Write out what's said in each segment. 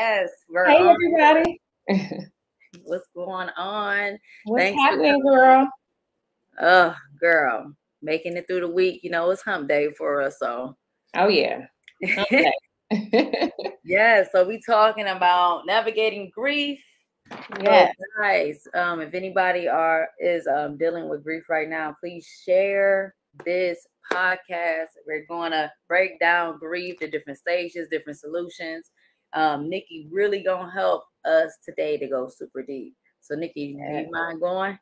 Yes, we're hey on. everybody. What's going on? What's Thanks happening, for- girl? Oh, girl, making it through the week. You know, it's hump day for us. So. Oh yeah. yeah. So we talking about navigating grief. Yes. so guys. Um, if anybody are is um dealing with grief right now, please share this podcast. We're going to break down grief, the different stages, different solutions. Um, Nikki really gonna help us today to go super deep. So, Nikki, yeah. you mind going?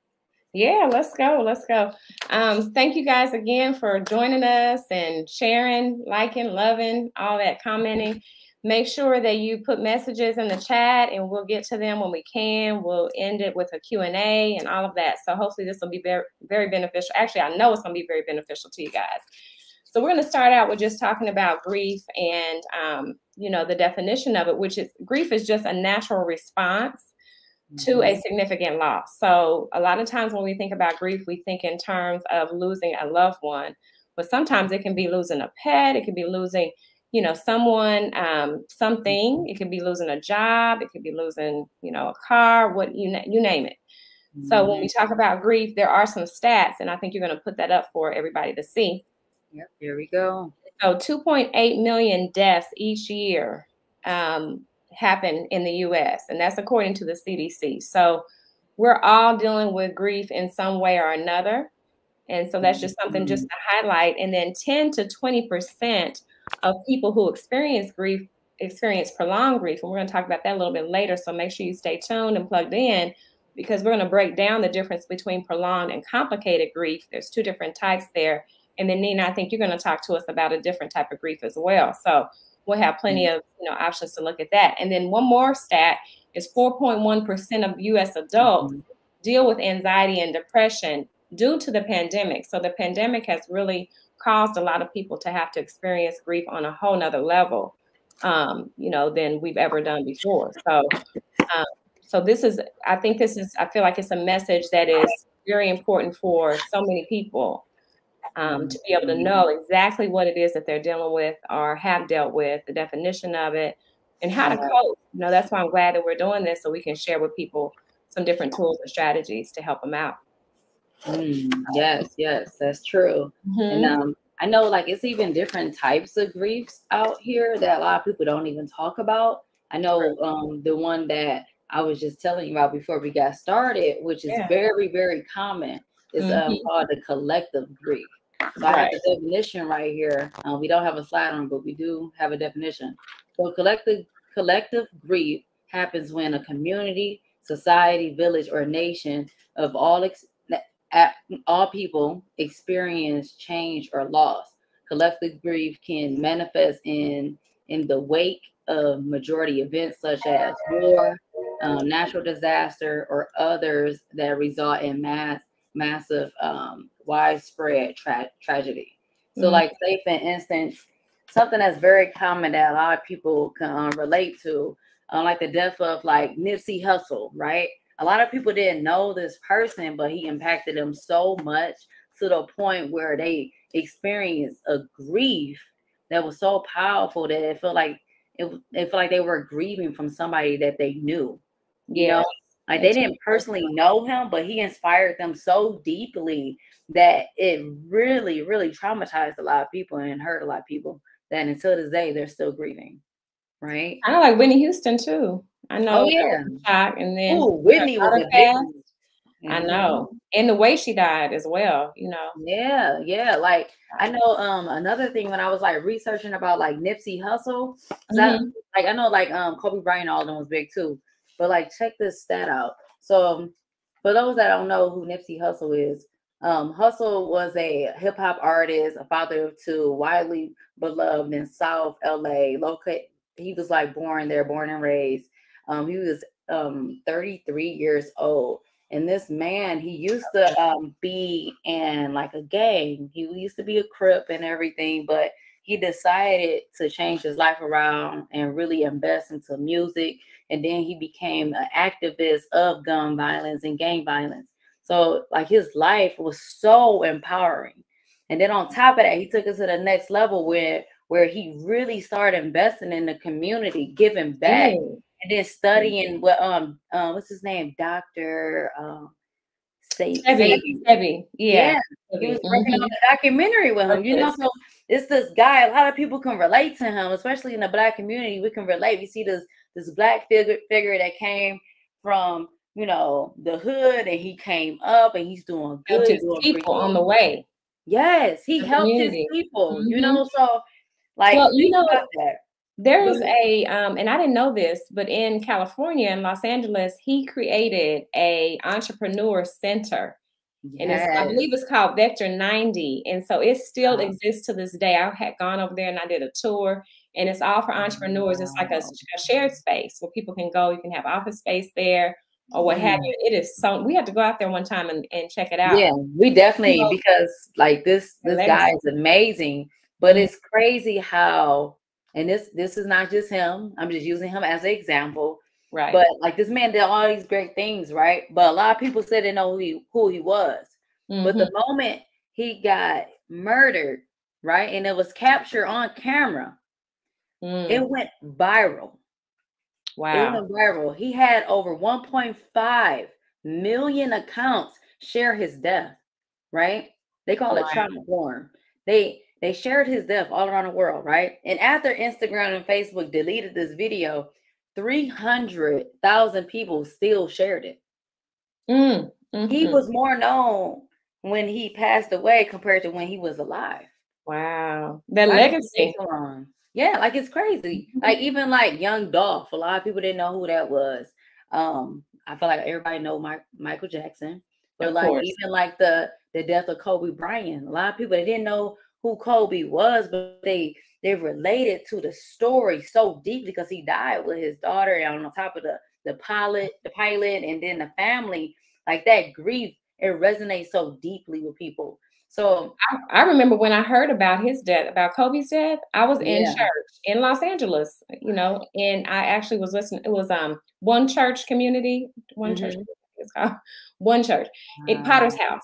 Yeah, let's go. Let's go. Um, thank you guys again for joining us and sharing, liking, loving, all that commenting. Make sure that you put messages in the chat and we'll get to them when we can. We'll end it with a Q&A and all of that. So hopefully this will be very, very beneficial. Actually, I know it's going to be very beneficial to you guys. So we're going to start out with just talking about grief and, um, you know, the definition of it, which is grief is just a natural response to a mm-hmm. significant loss. So a lot of times when we think about grief, we think in terms of losing a loved one, but sometimes it can be losing a pet, it can be losing, you know, someone, um, something. It could be losing a job, it could be losing, you know, a car, what you you name it. So when we mm-hmm. talk about grief, there are some stats, and I think you're going to put that up for everybody to see. Yep, here we go. So 2.8 million deaths each year um, happen in the US, and that's according to the CDC. So we're all dealing with grief in some way or another. And so that's just something just to highlight. And then 10 to 20% of people who experience grief experience prolonged grief. And we're going to talk about that a little bit later. So make sure you stay tuned and plugged in because we're going to break down the difference between prolonged and complicated grief. There's two different types there. And then Nina, I think you're going to talk to us about a different type of grief as well. So we'll have plenty mm-hmm. of you know options to look at that. And then one more stat is 4.1% of U.S. adults mm-hmm. deal with anxiety and depression due to the pandemic. So the pandemic has really caused a lot of people to have to experience grief on a whole nother level, um, you know, than we've ever done before. So, um, so this is, I think this is, I feel like it's a message that is very important for so many people um, to be able to mm-hmm. know exactly what it is that they're dealing with or have dealt with, the definition of it, and how to cope. You know, that's why I'm glad that we're doing this so we can share with people some different tools and strategies to help them out. Mm, yes, yes, that's true. Mm-hmm. And um, I know like it's even different types of griefs out here that a lot of people don't even talk about. I know um, the one that I was just telling you about before we got started, which is yeah. very, very common, is um, mm-hmm. um, called the collective grief. So right. I have the definition right here. Uh, we don't have a slide on, but we do have a definition. So collective collective grief happens when a community, society, village, or nation of all ex- all people experience change or loss. Collective grief can manifest in in the wake of majority events such as war, um, natural disaster, or others that result in mass massive um, widespread tra- tragedy. So, mm-hmm. like, say for instance, something that's very common that a lot of people can um, relate to, uh, like the death of like Nipsey Hussle, right? A lot of people didn't know this person, but he impacted them so much to the point where they experienced a grief that was so powerful that it felt like it, it felt like they were grieving from somebody that they knew. You yeah. know, like they didn't personally know him, but he inspired them so deeply that it really, really traumatized a lot of people and hurt a lot of people that until this day they're still grieving. Right. I know like Whitney Houston too. I know. Oh, yeah. Shock, and then Ooh, Whitney was a big I know. And the way she died as well, you know. Yeah, yeah. Like I know um another thing when I was like researching about like Nipsey Hussle, mm-hmm. I, like I know like um Kobe Bryant them was big too. But like, check this stat out. So, um, for those that don't know who Nipsey Hussle is, um, Hussle was a hip hop artist, a father of two, widely beloved in South LA. Locate, he was like born there, born and raised. Um, he was um 33 years old. And this man, he used to um, be in like a gang. He used to be a crip and everything, but he decided to change his life around and really invest into music. And then he became an activist of gun violence and gang violence. So, like, his life was so empowering. And then on top of that, he took us to the next level where where he really started investing in the community, giving back, mm. and then studying what um uh, what's his name, Doctor um Sebi. Sebi. Yeah. yeah. He was working mm-hmm. on the documentary with him. You know, so it's this guy. A lot of people can relate to him, especially in the black community. We can relate. We see this this black figure figure that came from you know the hood, and he came up, and he's doing good. Helped his people on the way. Yes, he the helped community. his people. Mm-hmm. You know, so like well, you know. There's a, um, and I didn't know this, but in California, in Los Angeles, he created a entrepreneur center. Yes. And I believe it's called Vector 90. And so it still wow. exists to this day. I had gone over there and I did a tour, and it's all for entrepreneurs. It's like a, a, shared space where people can go. You can have office space there or what have you. It is so we have to go out there one time and, and check it out. Yeah, we definitely you know, because like this this guy is amazing, but it's crazy how and this this is not just him. I'm just using him as an example. Right. But like this man did all these great things, right? But a lot of people said they know who he who he was. Mm-hmm. But the mm-hmm. moment he got murdered, right, and it was captured on camera, mm. it went viral. Wow. It went viral. He had over 1.5 million accounts share his death, right? They call wow. it trauma porn. They they shared his death all around the world, right? And after Instagram and Facebook deleted this video, 300,000 people still shared it. Mm, mm-hmm. He was more known when he passed away compared to when he was alive. Wow. The legacy. Yeah, like it's crazy. Mm-hmm. Like even like Young Dolph, a lot of people didn't know who that was. Um, I feel like everybody know Mike, Michael Jackson, but like course. even like the the death of Kobe Bryant, a lot of people they didn't know who Kobe was, but they they related to the story so deeply because he died with his daughter and on top of the the pilot, the pilot, and then the family. Like that grief, it resonates so deeply with people. So I, I, remember when I heard about his death, about Kobe's death, I was in yeah. church in Los Angeles, you know, and I actually was listening. It was um one church community, one mm-hmm. church, it's called one church, wow. in Potter's House.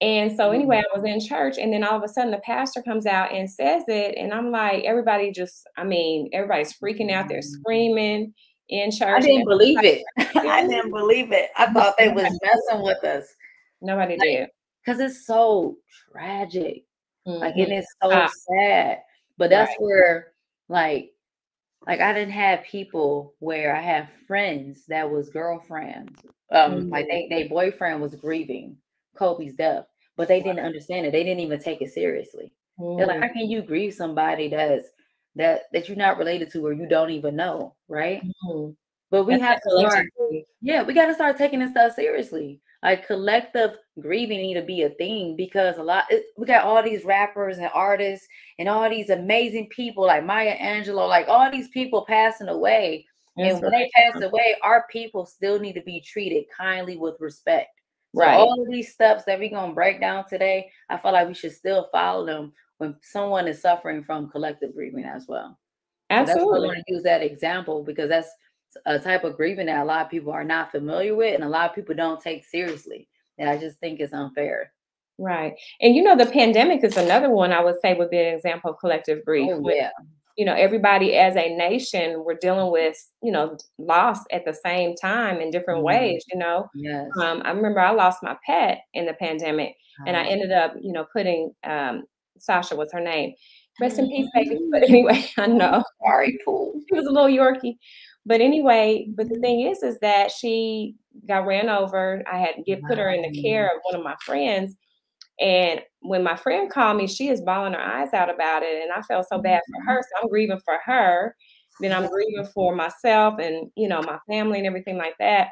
And so anyway, I was in church and then all of a sudden the pastor comes out and says it. And I'm like, everybody just, I mean, everybody's freaking out. They're screaming in church. I didn't believe it. I didn't believe it. I thought they was messing with us. Nobody did. Because it's so tragic. Mm-hmm. Like it is so ah. sad. But that's right. where like like I didn't have people where I have friends that was girlfriends. Um, mm-hmm. like they, they boyfriend was grieving Kobe's death but they didn't understand it. They didn't even take it seriously. Mm. They're like, how mm. can you grieve somebody that's that that you're not related to or you don't even know, right? Mm. But we that's have to start, yeah, we got to start taking this stuff seriously. Like collective grieving need to be a thing because a lot it, we got all these rappers and artists and all these amazing people like Maya Angelou, like all these people passing away. That's and when right. they pass away, our people still need to be treated kindly with respect. So right. all of these steps that we're gonna break down today, I feel like we should still follow them when someone is suffering from collective grieving as well. Absolutely. So I want to use that example because that's a type of grieving that a lot of people are not familiar with and a lot of people don't take seriously. And I just think it's unfair. Right. And you know, the pandemic is another one I would say would be an example of collective grief. Oh, yeah you know everybody as a nation we're dealing with you know loss at the same time in different mm-hmm. ways you know yes. um, i remember i lost my pet in the pandemic uh-huh. and i ended up you know putting um, sasha was her name rest in peace baby but anyway i know sorry cool she was a little yorkie but anyway but the thing is is that she got ran over i had to get put her in the care of one of my friends and when my friend called me, she is bawling her eyes out about it. And I felt so bad for her. Mm-hmm. So I'm grieving for her. Then I'm grieving for myself and, you know, my family and everything like that.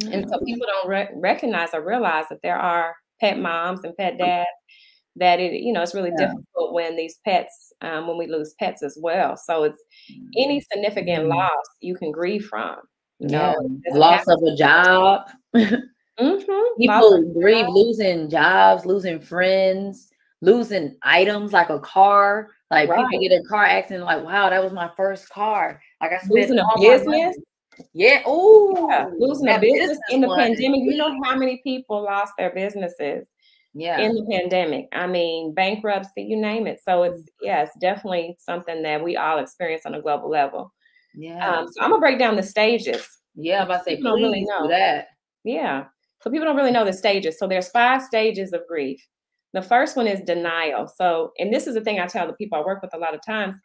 Mm-hmm. And so mm-hmm. people don't re- recognize or realize that there are pet moms and pet dads that it, you know, it's really yeah. difficult when these pets, um, when we lose pets as well. So it's any significant mm-hmm. loss you can grieve from. You yeah. know, loss of a job. Mm-hmm. People grieve losing jobs, losing friends, losing items like a car. Like right. people get in car accident, like, wow, that was my first car. Like I spent losing a business. Yeah. Oh, yeah. losing a business in the one. pandemic. You know how many people lost their businesses yeah. in the pandemic. I mean, bankruptcy, you name it. So it's yeah, it's definitely something that we all experience on a global level. Yeah. Um, so I'm gonna break down the stages. Yeah, I'm about to say, people don't really know that. Yeah. So people don't really know the stages. So there's five stages of grief. The first one is denial. So, and this is the thing I tell the people I work with a lot of times.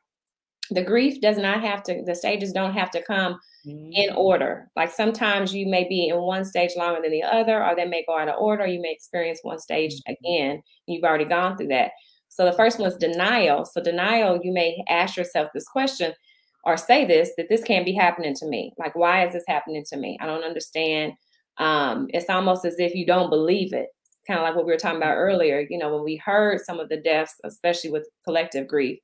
The grief does not have to, the stages don't have to come mm-hmm. in order. Like sometimes you may be in one stage longer than the other, or they may go out of order. You may experience one stage mm-hmm. again. You've already gone through that. So the first one is denial. So denial, you may ask yourself this question or say this that this can't be happening to me. Like, why is this happening to me? I don't understand. Um, it's almost as if you don't believe it. Kind of like what we were talking about earlier. You know, when we heard some of the deaths, especially with collective grief,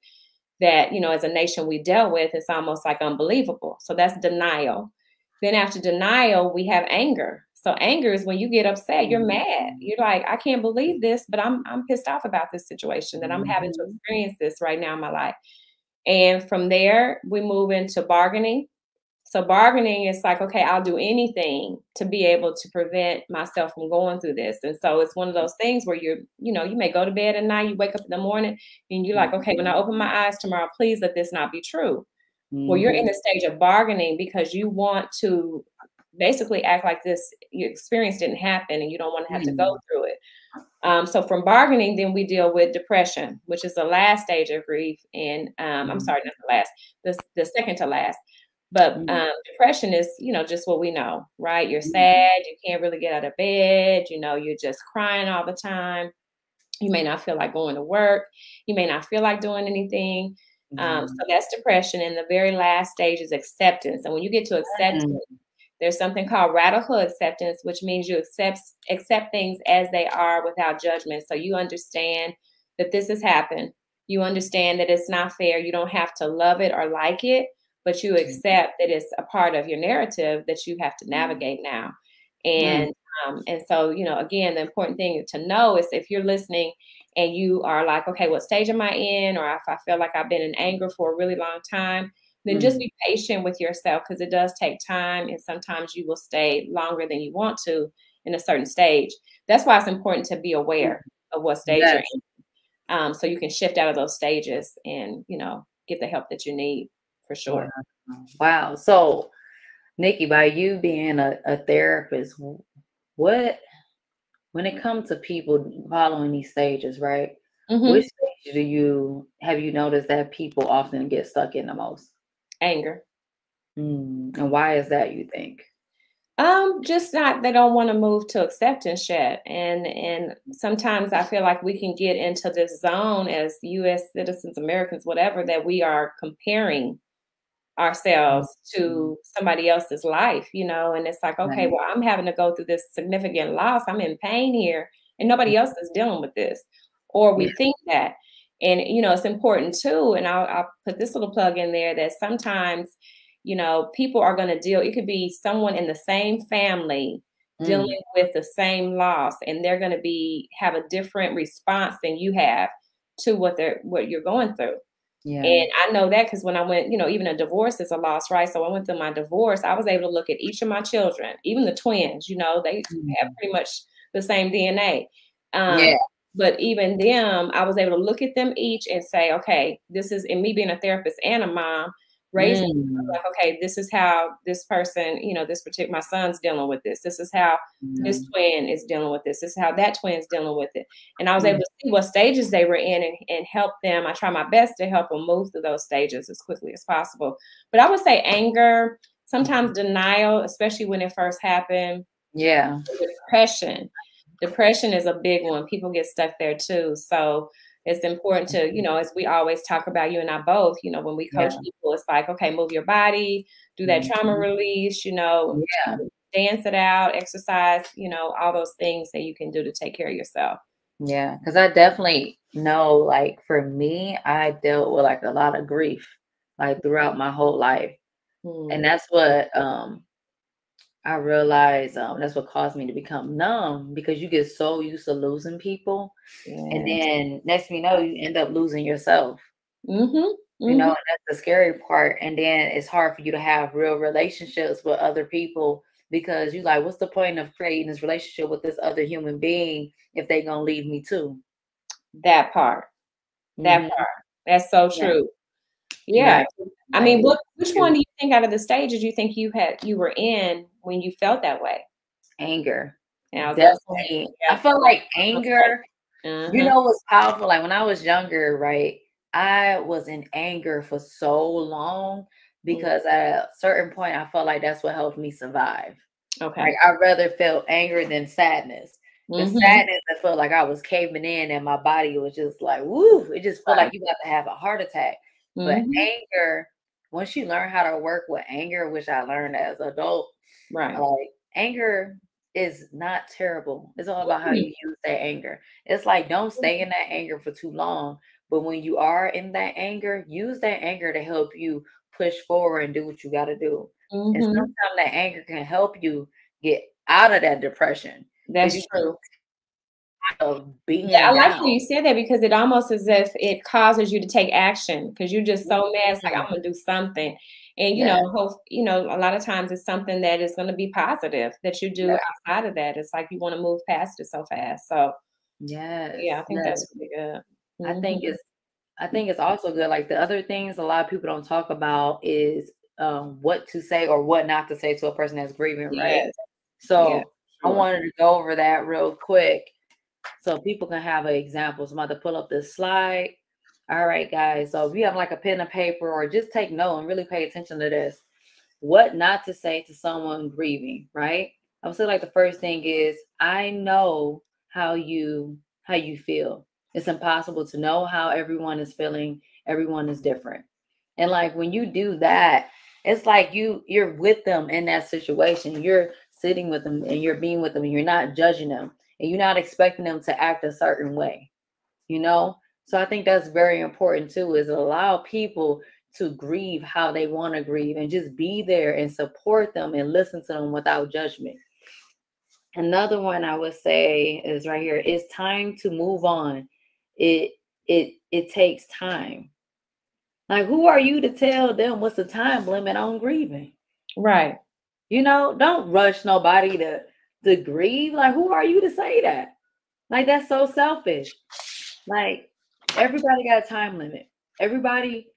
that you know, as a nation we dealt with, it's almost like unbelievable. So that's denial. Then after denial, we have anger. So anger is when you get upset, you're mad. Mm-hmm. You're like, I can't believe this, but I'm I'm pissed off about this situation that I'm having to mm-hmm. experience this right now in my life. And from there, we move into bargaining. So bargaining is like, okay, I'll do anything to be able to prevent myself from going through this. And so it's one of those things where you're, you know, you may go to bed at night, you wake up in the morning, and you're like, okay, when I open my eyes tomorrow, please let this not be true. Mm-hmm. Well, you're in the stage of bargaining because you want to basically act like this your experience didn't happen and you don't want to have mm-hmm. to go through it. Um, so from bargaining, then we deal with depression, which is the last stage of grief. And um, mm-hmm. I'm sorry, not the last, the, the second to last. But mm-hmm. um, depression is, you know, just what we know, right? You're mm-hmm. sad, you can't really get out of bed, you know, you're just crying all the time. You may not feel like going to work. You may not feel like doing anything. Um, so that's depression. And the very last stage is acceptance. And when you get to acceptance, mm-hmm. There's something called radical acceptance, which means you accept accept things as they are without judgment. So you understand that this has happened. You understand that it's not fair. You don't have to love it or like it, but you mm-hmm. accept that it's a part of your narrative that you have to mm-hmm. navigate now. And um, and so you know, again, the important thing to know is if you're listening and you are like, okay, what stage am I in? Or if I feel like I've been in anger for a really long time, then mm-hmm. just be patient with yourself because it does take time and sometimes you will stay longer than you want to in a certain stage that's why it's important to be aware of what stage yes. you're in um, so you can shift out of those stages and you know get the help that you need for sure wow so nikki by you being a, a therapist what when it comes to people following these stages right mm-hmm. which stage do you have you noticed that people often get stuck in the most Anger. Mm. And why is that, you think? Um, just not they don't want to move to acceptance yet. And and sometimes I feel like we can get into this zone as US citizens, Americans, whatever, that we are comparing ourselves to mm-hmm. somebody else's life, you know, and it's like, okay, well, I'm having to go through this significant loss. I'm in pain here, and nobody else is dealing with this. Or we yeah. think that. And you know, it's important too. And I'll, I'll put this little plug in there that sometimes, you know, people are going to deal. It could be someone in the same family mm. dealing with the same loss, and they're going to be have a different response than you have to what they're what you're going through. Yeah. And I know that because when I went, you know, even a divorce is a loss, right? So I went through my divorce. I was able to look at each of my children, even the twins. You know, they mm. have pretty much the same DNA. Um, yeah. But even them, I was able to look at them each and say, okay, this is, and me being a therapist and a mom, raising mm. like, okay, this is how this person, you know, this particular, my son's dealing with this. This is how mm. this twin is dealing with this. This is how that twin's dealing with it. And I was mm. able to see what stages they were in and, and help them. I try my best to help them move through those stages as quickly as possible. But I would say anger, sometimes denial, especially when it first happened. Yeah. Depression depression is a big one. People get stuck there too. So it's important to, you know, as we always talk about, you and I both, you know, when we coach yeah. people, it's like, okay, move your body, do that mm-hmm. trauma release, you know, yeah. dance it out, exercise, you know, all those things that you can do to take care of yourself. Yeah, because I definitely know, like, for me, I dealt with like a lot of grief, like throughout my whole life. Mm-hmm. And that's what um I realized um, that's what caused me to become numb because you get so used to losing people, and then next thing you know, you end up losing yourself. Mm-hmm. Mm-hmm. You know, that's the scary part. And then it's hard for you to have real relationships with other people because you like, what's the point of creating this relationship with this other human being if they gonna leave me too? That part. That mm-hmm. part. That's so true. Yeah. yeah. I mean, what which one do you think out of the stages you think you had you were in when you felt that way? Anger. Yeah, definitely. I felt like anger. Mm-hmm. You know what's powerful? Like when I was younger, right? I was in anger for so long Mm-hmm. because mm-hmm. at a certain point I felt like that's what helped me survive. Okay. Like I rather felt anger than sadness. The mm-hmm. sadness, I felt like I was caving in and my body was just like, woo, it just felt like you got to have a heart attack. Mm-hmm. But anger, once you learn how to work with anger, which I learned as adult, right? Like anger is not terrible. It's all about how you use that anger. It's like don't stay in that anger for too long. But when you are in that anger, use that anger to help you push forward and do what you got to do. Mm-hmm. And sometimes that anger can help you get out of that depression. That's true. Yeah, I like how you said that because it almost as if it causes you to take action because you're just so mad. It's like I'm gonna do something, and you yeah. know, hope, you know, a lot of times it's something that is going to be positive that you do yeah. outside of that. It's like you want to move past it so fast. So, yeah, yeah, I think yes. that's really good. Mm-hmm. I think it's I think it's also good. Like the other things a lot of people don't talk about is um, what to say or what not to say to a person that's grieving, right? Yes. So yeah. I wanted to go over that real quick so people can have an example. So I'm about to pull up this slide. All right, guys. So if you have like a pen and paper or just take note and really pay attention to this, what not to say to someone grieving, right? I would say like the first thing is I know how you how you feel. It's impossible to know how everyone is feeling. Everyone is different. And like when you do that, it's like you you're with them in that situation. You're sitting with them and you're being with them and you're not judging them and you're not expecting them to act a certain way. You know? So I think that's very important too is allow people to grieve how they want to grieve and just be there and support them and listen to them without judgment. Another one I would say is right here. It's time to move on it it it takes time. Like, who are you to tell them what's the time limit on grieving? Right. You know, don't rush nobody to to grieve. Like, who are you to say that? Like, that's so selfish. Like, everybody got a time limit. Everybody,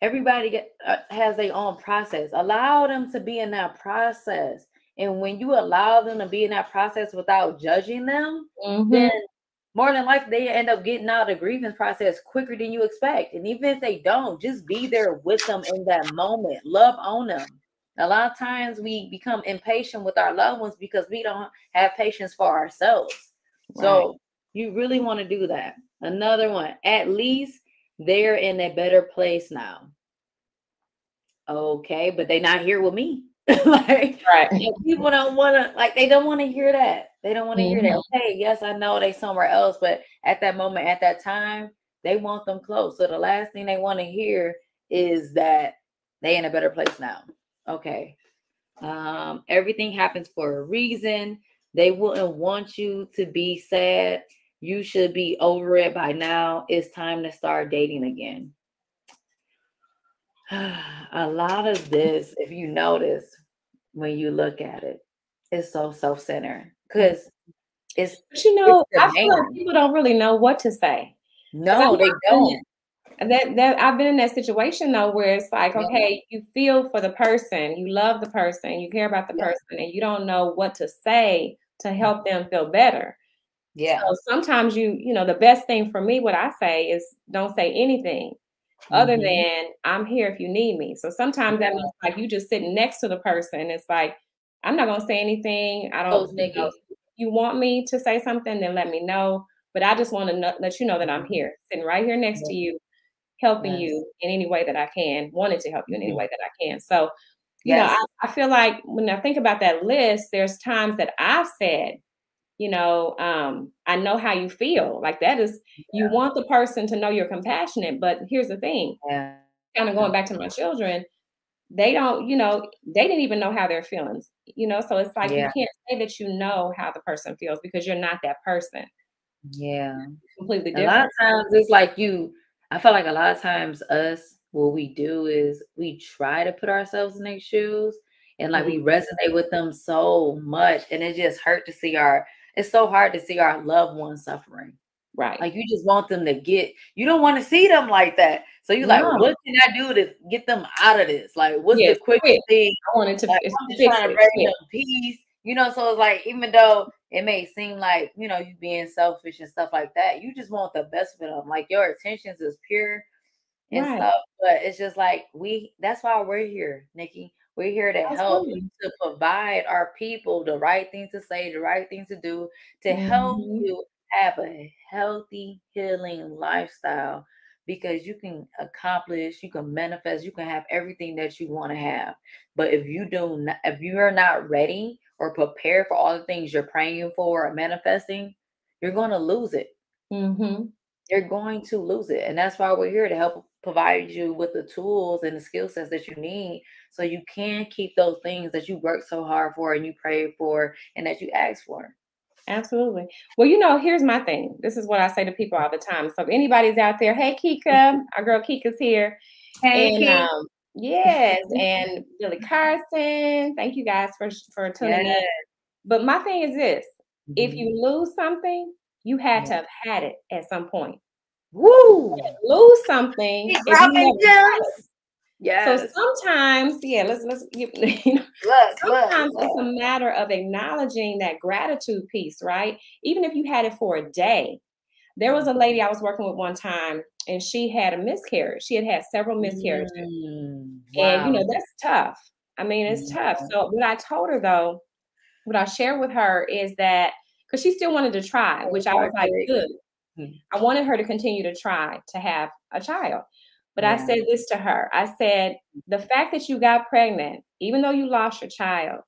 everybody get, uh, has their own process. Allow them to be in that process. And when you allow them to be in that process without judging them, mm-hmm. then more than likely they end up getting out of the grievance process quicker than you expect. And even if they don't, just be there with them in that moment. Love on them. A lot of times we become impatient with our loved ones because we don't have patience for ourselves. Right. So you really want to do that. Another one, at least they're in a better place now. Okay, but they're not here with me. like right. people don't want to like they don't want to hear that. They don't want to mm-hmm. hear that. Mm-hmm. Okay, yes, I know they somewhere else, but at that moment, at that time, they want them close. So the last thing they want to hear is that they in a better place now. Okay. Um, everything happens for a reason. They wouldn't want you to be sad. You should be over it by now. It's time to start dating again. a lot of this, if you notice when you look at it, is so self-centered because it's but you know, I feel like people don't really know what to say. No, they don't. That that I've been in that situation though where it's like, okay, you feel for the person, you love the person, you care about the yeah. person, and you don't know what to say to help them feel better. Yeah. So sometimes you, you know, the best thing for me, what I say is don't say anything other mm-hmm. than I'm here if you need me. So sometimes that means like you just sitting next to the person. It's like, I'm not gonna say anything. I don't you, know, you want me to say something, then let me know. But I just want to let you know that I'm mm-hmm. here, sitting right here next to you, helping yes. you in any way that I can, wanting to help you in any way that I can. So, you yes. know, I, I feel like when I think about that list, there's times that I've said, you know, um, I know how you feel. Like that is, yeah. you want the person to know you're compassionate. But here's the thing, yeah. kind of going back to my children, they don't, you know, they didn't even know how they're feeling, you know. So it's like yeah. you can't say that you know how the person feels because you're not that person. Yeah, completely different. A lot of times it's like you. I feel like a lot of times us, what we do is we try to put ourselves in their shoes, and like we mm-hmm. resonate with them so much and it just hurt to see our it's so hard to see our loved ones suffering right like you just want them to get you don't want to see them like that so you're no. like what can i do to get them out of this like what's the quickest quick. thing i wanted to like, I'm just trying to bring them peace you know so it's like even though it may seem like you know you being selfish and stuff like that you just want the best for them like your intentions is pure and right. stuff but it's just like we that's why we're here nikki we're here to help to provide our people the right thing to say, the right thing to do, to mm-hmm. help you have a healthy, healing lifestyle because you can accomplish, you can manifest, you can have everything that you want to have. But if you do not, if you are not ready or prepared for all the things you're praying for or manifesting, you're going to lose it. Mm-hmm. You're going to lose it. And that's why we're here to help provide you with the tools and the skill sets that you need so you can keep those things that you work so hard for and you pray for and that you ask for. Absolutely. Well, you know, here's my thing. This is what I say to people all the time. So if anybody's out there, hey Kika, our girl Kika's here. Hey, and, um, yes, and Billy Carson. Thank you guys for for tuning yes. in. But my thing is this: mm-hmm. if you lose something, you had to have had it at some point. Woo! Lose something. Yeah. So sometimes, yeah, let's let's you know, look, sometimes look, it's a matter of acknowledging that gratitude piece, right? Even if you had it for a day. There was a lady I was working with one time, and she had a miscarriage. She had had several miscarriages, mm, wow. and you know that's tough. I mean, it's tough. So what I told her though, what I shared with her is that because she still wanted to try, which I was like, good. Hmm. I wanted her to continue to try to have a child. But yeah. I said this to her I said, the fact that you got pregnant, even though you lost your child,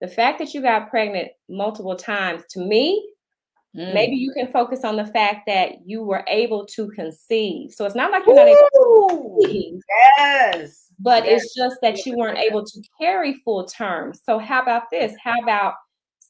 the fact that you got pregnant multiple times, to me, mm. maybe you can focus on the fact that you were able to conceive. So it's not like you're not able to conceive. Yes. But yes. it's just that you weren't able to carry full term. So how about this? How about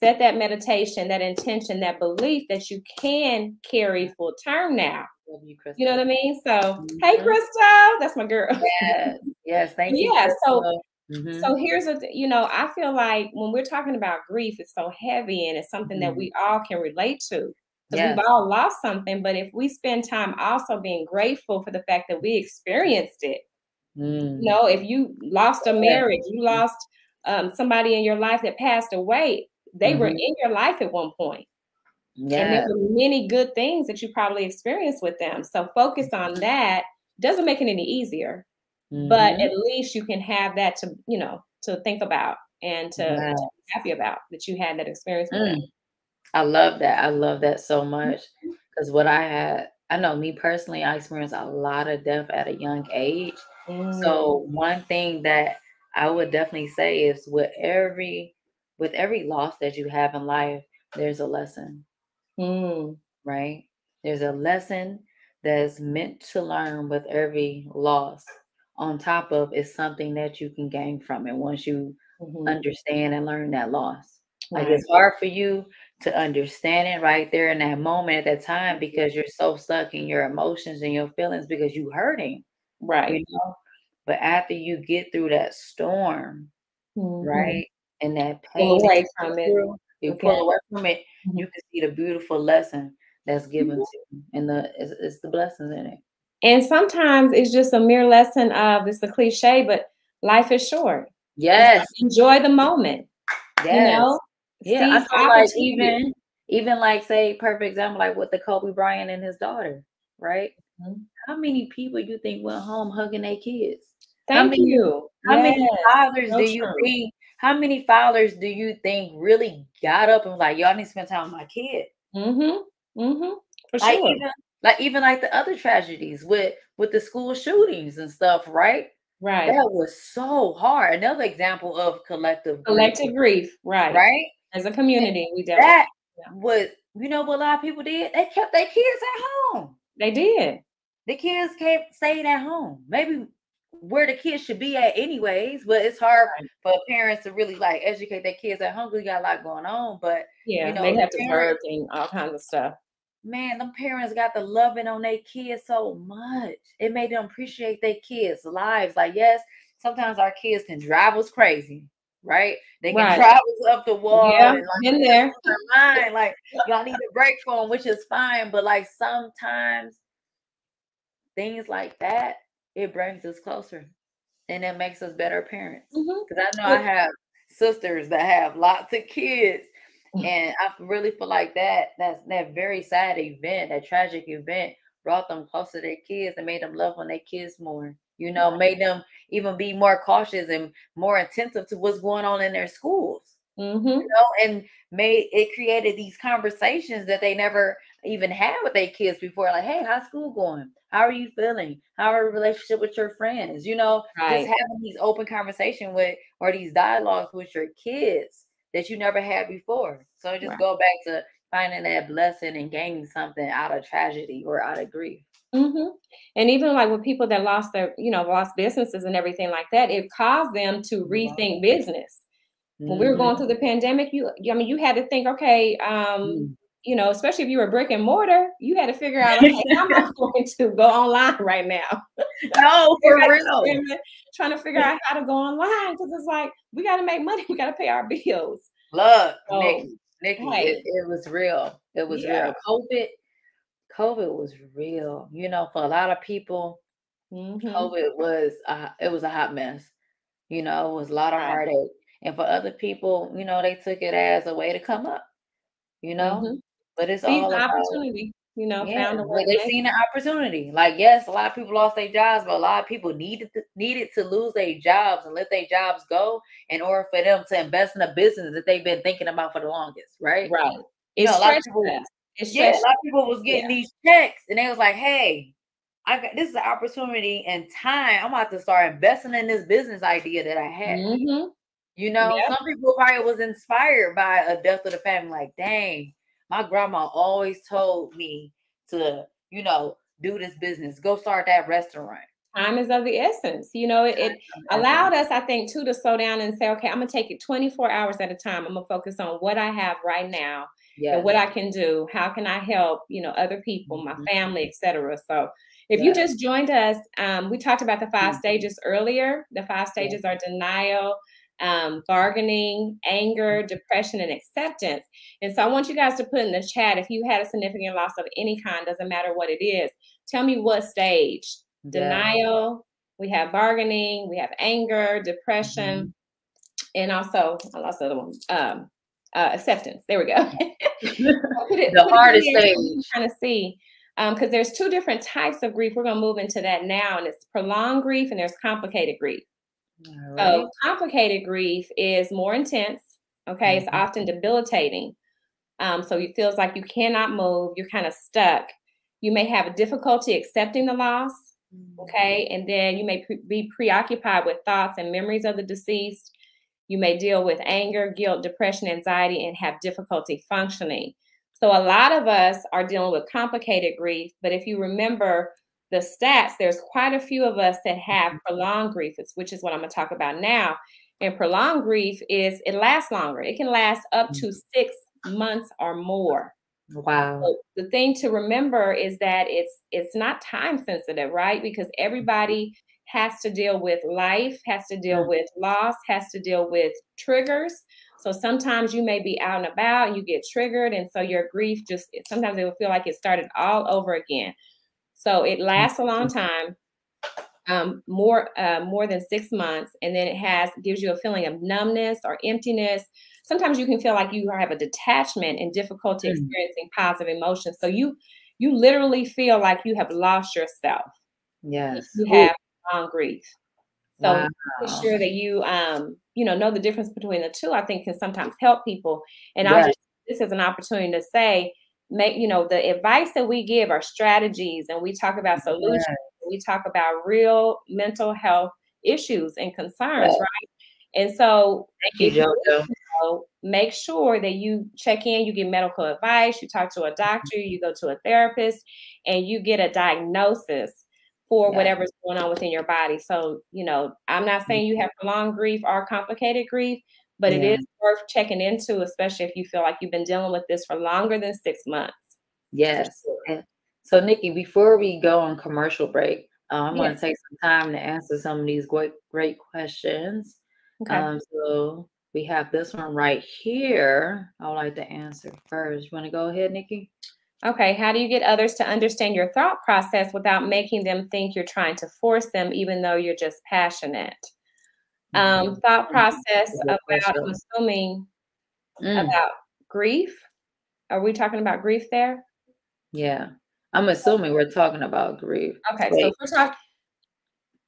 set that meditation, that intention, that belief that you can carry full term now. You, you, know what I mean? So, mm-hmm. hey, Crystal, that's my girl. Yes, yes, thank you. Yeah, so mm-hmm. so here's a you know I feel like when we're talking about grief, it's so heavy and it's something mm-hmm. that we all can relate to. Because yes. we've all lost something, but if we spend time also being grateful for the fact that we experienced it, mm. you know, if you lost a marriage, you lost um, somebody in your life that passed away, they mm-hmm. were in your life at one point. Yeah. And there were many good things that you probably experienced with them. So focus on that. Doesn't make it any easier, mm-hmm. but at least you can have that to, you know, to think about and to, to be happy about that you had that experience with mm. I love that. I love that so much. Because mm-hmm. what I had, I know me personally, I experienced a lot of death at a young age. Mm. So one thing that I would definitely say is with every with every loss that you have in life, there's a lesson. Mm. Right? There's a lesson that's meant to learn with every loss. On top of is something that you can gain from it once you mm-hmm. understand and learn that loss. Right. Like it's hard for you to understand it right there in that moment at that time because you're so stuck in your emotions and your feelings because you're hurting. Right. You know? But after you get through that storm, mm-hmm. right? and that pain pull away from it. You okay. pull away from it, mm-hmm. you can see the beautiful lesson that's given mm-hmm. to you, and the it's, it's, the blessings in it. And sometimes it's just a mere lesson of it's a cliche, but life is short. Yes, enjoy the moment. Yes. You know, yeah. I feel like even even like say perfect example like with the Kobe Bryant and his daughter, right? Mm-hmm. How many people you think went home hugging their kids? Thank how many, you. How yes. many fathers do you think how many fathers do you think really got up and like, y'all need to spend time with my kid? Mm-hmm. Mm-hmm. For like sure. Even, like even like the other tragedies with with the school shootings and stuff, right? Right. That was so hard. Another example of collective collective grief, grief. right? Right. As a community, and we dealt that yeah. was you know what a lot of people did? They kept their kids at home. They did. The kids kept staying at home. Maybe where the kids should be at anyways but it's hard for parents to really like educate their kids at home we got a lot going on but yeah you know, they have to work and all kinds of stuff man them parents got the loving on their kids so much it made them appreciate their kids lives like yes sometimes our kids can drive us crazy right? They can right. us up the wall yeah, and like, in there. Mind. Like y'all need a break for them, which is fine. But like sometimes things like that, it brings us closer and it makes us better parents. Because mm-hmm. I know I have sisters that have lots of kids. And I really feel like that that's that very sad event, that tragic event, brought them closer to their kids and made them love on their kids more. You know, made them even be more cautious and more attentive to what's going on in their schools. Mm-hmm. You know, and made it created these conversations that they never even had with their kids before. Like, hey, how's school going? How are you feeling? How are your relationship with your friends? You know, right. just having these open conversation with or these dialogues with your kids that you never had before. So just go back to finding that blessing and gaining something out of tragedy or out of grief. Mm-hmm. And even like with people that lost their, you know, lost businesses and everything like that, it caused them to rethink business. When we were going mm-hmm. through the pandemic, you, I mean, you had to think, okay, um, mm. You know, especially if you were brick and mortar, you had to figure out, okay, how am I going to go online right now? No, for real. Trying to figure out how to go online because it's like we got to make money, we got to pay our bills. Look, so, Nikki, Nikki, right. it, it, was real. It was yeah. real. COVID COVID was real. You know, for a lot of people, mm-hmm. COVID was it was a hot mess. You know, it was a lot of heartache. And for other people, you know, they took it as a way to come up. You know, mm-hmm. But it's all about, opportunity. You know, yeah, found a way. They seen the opportunity. Like, yes, a lot of people lost their jobs, but a lot of people needed to, needed to lose their jobs and let their jobs go in order for them to invest in a business that they've been thinking about for the longest, right? Right. You know, a lot of people, it's yeah, a lot of people was getting yeah. these checks and they was like, hey, I got this is an opportunity and time. I'm about to start investing in this business idea that I had. Mm-hmm. You know, yeah. some people probably was inspired by a death of the family, like, dang, my grandma always told me to, you know, do this business, go start that restaurant. Time is of the essence. You know, it, it allowed us, I think, too, to slow down and say, okay, I'm gonna take it 24 hours at a time. I'm gonna focus on what I have right now yeah. and what I can do. How can I help, you know, other people, my mm-hmm. family, etc. So if yeah. you just joined us, um, we talked about the 5 mm-hmm. stages earlier. The five stages yeah. are denial, um, bargaining, anger, depression, and acceptance. And so I want you guys to put in the chat if you had a significant loss of any kind, doesn't matter what it is. Tell me what stage. Denial, we have bargaining, we have anger, depression, mm-hmm. and also I lost the other one. Um, uh, acceptance. There we go. it, the hardest thing. Trying to see because um, there's two different types of grief. We're going to move into that now, and it's prolonged grief and there's complicated grief. Right. So complicated grief is more intense. Okay, mm-hmm. it's often debilitating. Um, so it feels like you cannot move. You're kind of stuck. You may have a difficulty accepting the loss. Mm-hmm. Okay, and then you may pre- be preoccupied with thoughts and memories of the deceased. You may deal with anger, guilt, depression, anxiety, and have difficulty functioning. So, a lot of us are dealing with complicated grief. But if you remember the stats, there's quite a few of us that have mm-hmm. prolonged grief, which is what I'm going to talk about now. And prolonged grief is it lasts longer, it can last up to mm. six months or more. Wow. So the thing to remember is that it's it's not time sensitive, right? Because everybody mm-hmm. has to deal with life, has to deal with loss, has to deal with triggers. So sometimes you may be out and about and you get triggered. And so your grief just sometimes it will feel like it started all over again. So it lasts a long time, um, more uh, more than six months, and then it has gives you a feeling of numbness or emptiness. Sometimes you can feel like you have a detachment and difficulty mm. experiencing positive emotions. So you you literally feel like you have lost yourself. Yes, you have on grief. So wow. making sure that you um, you know, know the difference between the two, I think can sometimes help people. And yes. I'll just this is an opportunity to say, make you know, the advice that we give are strategies and we talk about solutions. Yes. We talk about real mental health issues and concerns, yes. right? And so Thank you, you know, make sure that you check in, you get medical advice, you talk to a doctor, you go to a therapist, and you get a diagnosis for yeah. whatever's going on within your body. So, you know, I'm not saying mm-hmm. you have prolonged grief or complicated grief, but yeah. it is worth checking into, especially if you feel like you've been dealing with this for longer than six months. Yes. So, Nikki, before we go on commercial break, uh, I'm yes. going to take some time to answer some of these great, great questions. Okay. Um, so we have this one right here. I would like to answer first. You want to go ahead, Nikki? Okay. How do you get others to understand your thought process without making them think you're trying to force them, even though you're just passionate? Um, mm-hmm. thought mm-hmm. process about I'm assuming mm. about grief. Are we talking about grief there? Yeah. I'm assuming we're talking about grief. Okay, Wait. so we're talking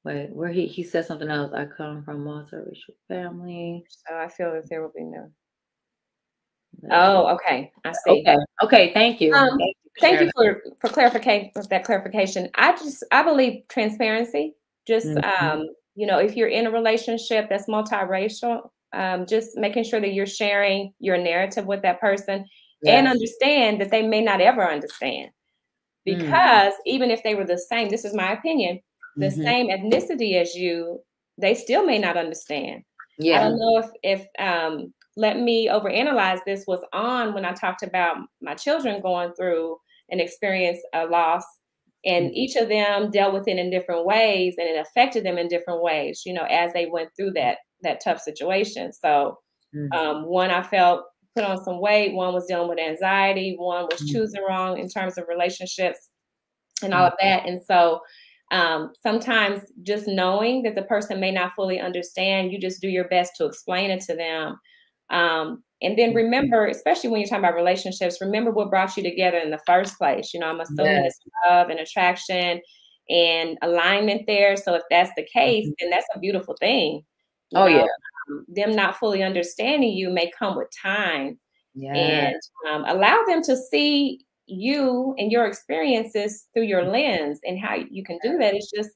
Wait, where he he said something else. I come from multiracial family. So I feel that there will be no. Oh, okay. I see. Okay. Okay. Thank you. Um, thank you for thank you for for clarification that clarification. I just I believe transparency. Just mm-hmm. um, you know, if you're in a relationship that's multiracial, um, just making sure that you're sharing your narrative with that person yes. and understand that they may not ever understand. Mm. Because mm. even if they were the same, this is my opinion, the mm-hmm. same ethnicity as you, they still may not understand. Yeah. I don't know if if um let me overanalyze this was on when I talked about my children going through an experience a loss and mm-hmm. each of them dealt with it in different ways and it affected them in different ways you know as they went through that that tough situation so mm-hmm. um, one i felt put on some weight one was dealing with anxiety one was mm-hmm. choosing wrong in terms of relationships and all of mm-hmm. that and so um, sometimes just knowing that the person may not fully understand, you just do your best to explain it to them. Um, and then mm-hmm. remember, especially when you're talking about relationships, remember what brought you together in the first place. You know, I'm assuming yes. it's love and attraction and alignment there. So if that's the case, mm-hmm. then that's a beautiful thing. oh, know? yeah. Um, them not fully understanding you may come with time. Yeah. And um, allow them to see you and your experiences through your lens and how you can do that is just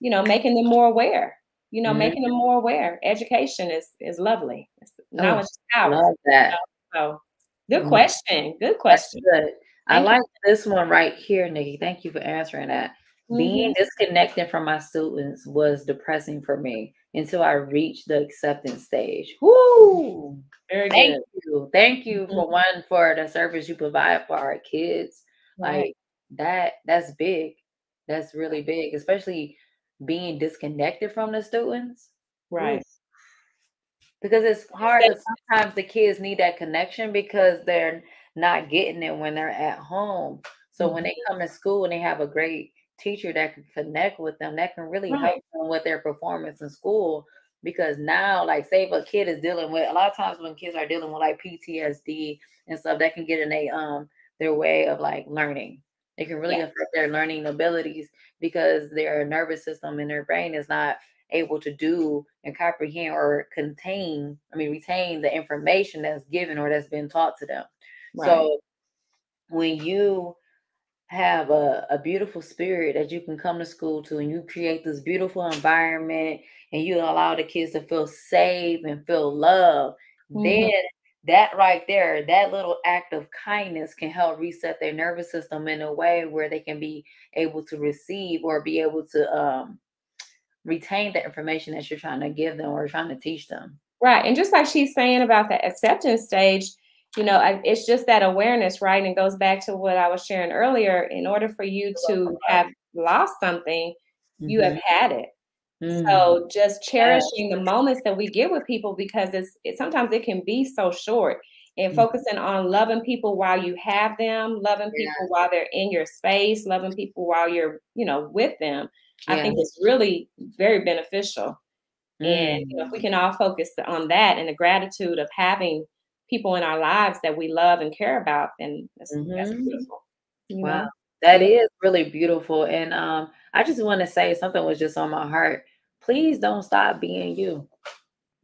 you know making them more aware you know mm-hmm. making them more aware education is is lovely it's oh, knowledge is power love that so good mm-hmm. question good question good. i like this one right here nikki thank you for answering that mm-hmm. being disconnected from my students was depressing for me until I reached the acceptance stage. Woo! Very Thank good. you. Thank you mm-hmm. for one for the service you provide for our kids. Right. Like that, that's big. That's really big, especially being disconnected from the students. Right. Because it's hard. Sometimes the kids need that connection because they're not getting it when they're at home. So mm-hmm. when they come to school and they have a great teacher that can connect with them, that can really right. help them with their performance in school. Because now, like, say if a kid is dealing with a lot of times when kids are dealing with like PTSD and stuff, that can get in a um their way of like learning. It can really yes. affect their learning abilities because their nervous system and their brain is not able to do and comprehend or contain, I mean, retain the information that's given or that's been taught to them. Right. So when you have a, a beautiful spirit that you can come to school to and you create this beautiful environment and you allow the kids to feel safe and feel love, mm-hmm. then that right there, that little act of kindness can help reset their nervous system in a way where they can be able to receive or be able to um, retain the information that you're trying to give them or trying to teach them. Right. And just like she's saying about the acceptance stage, you know, it's just that awareness, right? And it goes back to what I was sharing earlier. In order for you to have lost something, mm-hmm. you have mm-hmm. had it. Mm-hmm. So just cherishing the moments that we get with people because it's it, sometimes it can be so short. And mm-hmm. focusing on loving people while you have them, loving people yeah. while they're in your space, loving people while you're, you know, with them. Yeah. I think it's really very beneficial. And you know, if we mm. can all focus on that and the gratitude of having people in our lives that we love and care about, then that's, mm-hmm. that's beautiful. wow. Know? That is really beautiful. And um, I just want to say something was just on my heart. Please don't stop being you.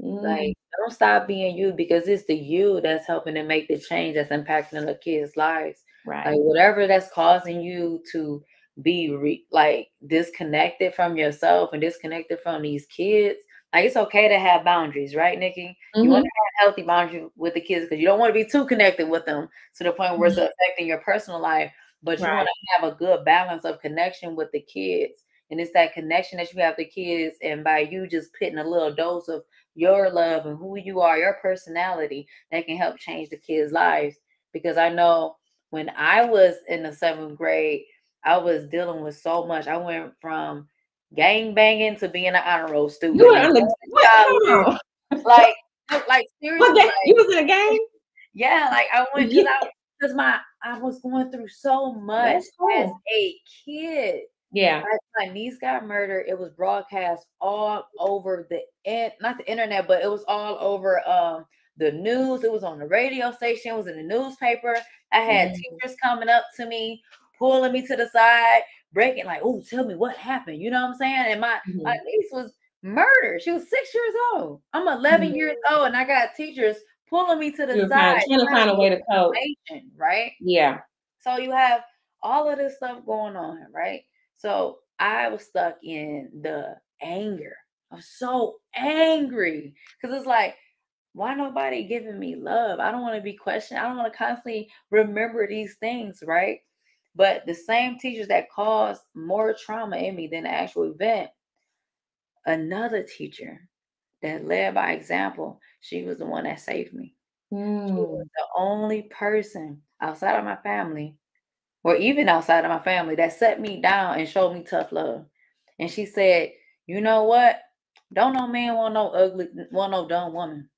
Mm. Like, don't stop being you because it's the you that's helping to make the change that's impacting the kids' lives. Right. Like, whatever that's causing you to be re- like disconnected from yourself and disconnected from these kids, like it's okay to have boundaries, right, Nikki? Mm-hmm. You want to have healthy boundaries with the kids because you don't want to be too connected with them to the point where mm-hmm. it's affecting your personal life. But you right. want to have a good balance of connection with the kids. And it's that connection that you have the kids. And by you just putting a little dose of your love and who you are, your personality, that can help change the kids' lives. Because I know when I was in the seventh grade, I was dealing with so much. I went from gang banging to being an honor roll student. You like, like seriously, like, you was in a game. Yeah, like I went because I because my I was going through so much cool. as a kid. Yeah. My, my niece got murdered. It was broadcast all over the in, not the internet, but it was all over um the news. It was on the radio station, it was in the newspaper. I had mm. teachers coming up to me, pulling me to the side, breaking, like, oh, tell me what happened. You know what I'm saying? And my, mm-hmm. my niece was murdered. She was six years old. I'm 11 mm-hmm. years old, and I got teachers pulling me to the You're side. Trying to find a way to cope. Right? Yeah. So you have all of this stuff going on, right? So I was stuck in the anger. I'm so angry because it's like, why nobody giving me love? I don't want to be questioned. I don't want to constantly remember these things, right? But the same teachers that caused more trauma in me than the actual event, another teacher that led by example, she was the one that saved me. Mm. She was the only person outside of my family, or even outside of my family, that set me down and showed me tough love. And she said, "You know what? Don't no man want no ugly, want no dumb woman.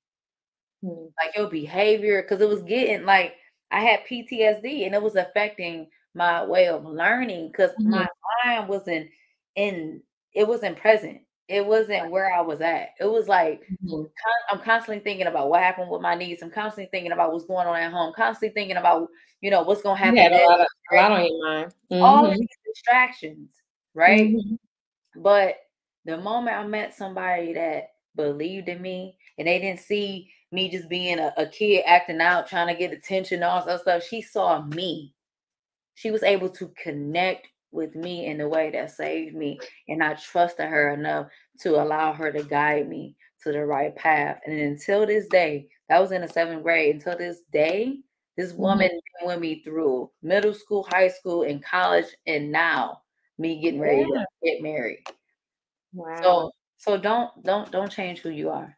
Mm. Like your behavior, because it was getting like I had PTSD and it was affecting my way of learning because mm-hmm. my mind wasn't in it wasn't present. It wasn't where i was at. It was like mm-hmm. i'm constantly thinking about what happened with my niece. I'm constantly thinking about what's going on at home. Constantly thinking about you know what's going to happen a lot, of, a lot on your mind. Mm-hmm. all these distractions right? Mm-hmm. but the moment i met somebody that believed in me and they didn't see me just being a, a kid acting out trying to get attention all that stuff she saw me she was able to connect with me in a way that saved me. And I trusted her enough to allow her to guide me to the right path. And until this day, that was in the seventh grade, until this day, this mm-hmm. woman mm-hmm. with me through middle school, high school, and college, and now me getting ready yeah. to get married. Wow. So so don't don't don't change who you are.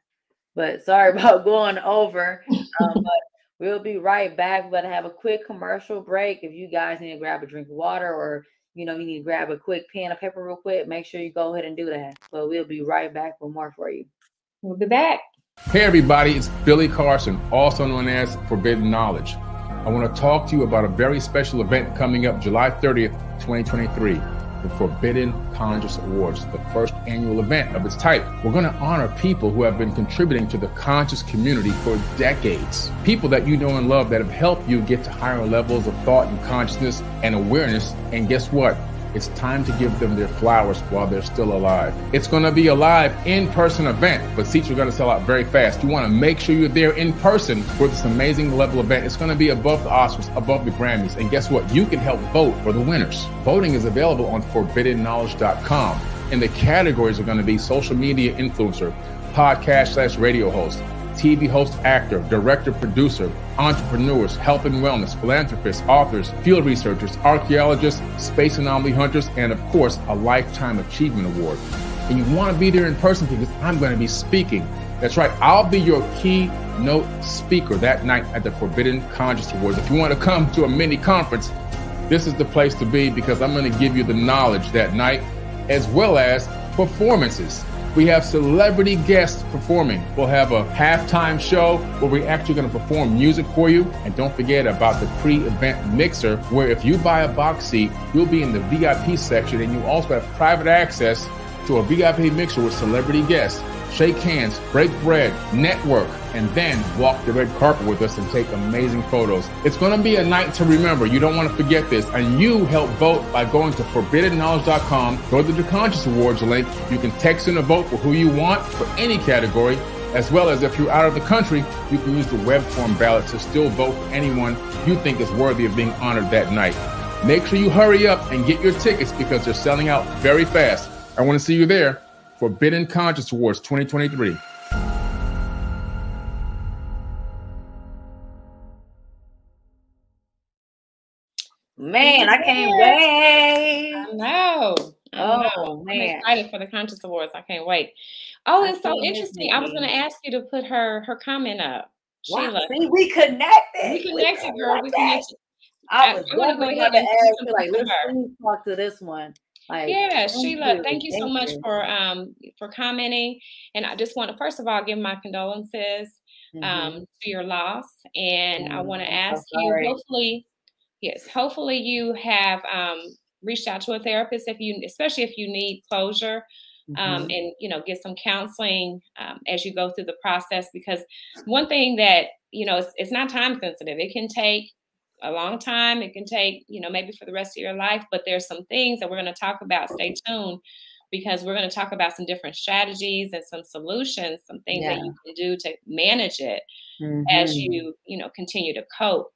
But sorry about going over. Um, but We'll be right back. We're gonna have a quick commercial break. If you guys need to grab a drink of water or you know you need to grab a quick pen of paper real quick, make sure you go ahead and do that. But we'll be right back with more for you. We'll be back. Hey everybody, it's Billy Carson, also known as Forbidden Knowledge. I want to talk to you about a very special event coming up July 30th, 2023 the Forbidden Conscious Awards, the first annual event of its type. We're going to honor people who have been contributing to the conscious community for decades. People that you know and love that have helped you get to higher levels of thought and consciousness and awareness. And guess what? It's time to give them their flowers while they're still alive. It's going to be a live in-person event, but seats are going to sell out very fast. You want to make sure you're there in person for this amazing level event. It's going to be above the Oscars, above the Grammys. And guess what? You can help vote for the winners. Voting is available on 4biddenknowledge.com. And the categories are going to be social media influencer, podcast slash radio host, TV host, actor, director, producer, entrepreneurs, health and wellness, philanthropists, authors, field researchers, archaeologists, space anomaly hunters, and of course, a Lifetime Achievement Award. And you want to be there in person because I'm going to be speaking. That's right, I'll be your keynote speaker that night at the Forbidden Conscious Awards. If you want to come to a mini conference, this is the place to be because I'm going to give you the knowledge that night as well as performances. We have celebrity guests performing. We'll have a halftime show where we're actually going to perform music for you. And don't forget about the pre-event mixer, where if you buy a box seat, you'll be in the VIP section and you also have private access to a VIP mixer with celebrity guests shake hands, break bread, network, and then walk the red carpet with us and take amazing photos. It's going to be a night to remember. You don't want to forget this. And you help vote by going to 4biddenknowledge.com, go to the Conscious Awards link. You can text in a vote for who you want for any category, as well as if you're out of the country, you can use the web form ballot to still vote for anyone you think is worthy of being honored that night. Make sure you hurry up and get your tickets because they're selling out very fast. I want to see you there. Forbidden Conscious Awards 2023. Man, I can't wait. I know. I oh know. man, I'm excited for the Conscious Awards. I can't wait. Oh, it's so interesting. I was going to ask you to put her her comment up. Wow, Sheila, see, we connected. We connected, we girl. We connected. I was I, going to go ahead and ask you, like, let's talk to this one Like, yeah, thank Sheila, you. thank you thank so much you. for um for commenting. And I just want to first of all give my condolences mm-hmm. um to your loss. And mm-hmm. I want to ask so you, hopefully, yes, hopefully you have um reached out to a therapist if you especially if you need closure. Um, mm-hmm. and you know get some counseling um, as you go through the process because one thing that you know it's, it's not time sensitive it can take a long time. It can take, you know, maybe for the rest of your life, but there's some things that we're going to talk about. Stay tuned because we're going to talk about some different strategies and some solutions, some things yeah. that you can do to manage it mm-hmm. as you, you know, continue to cope.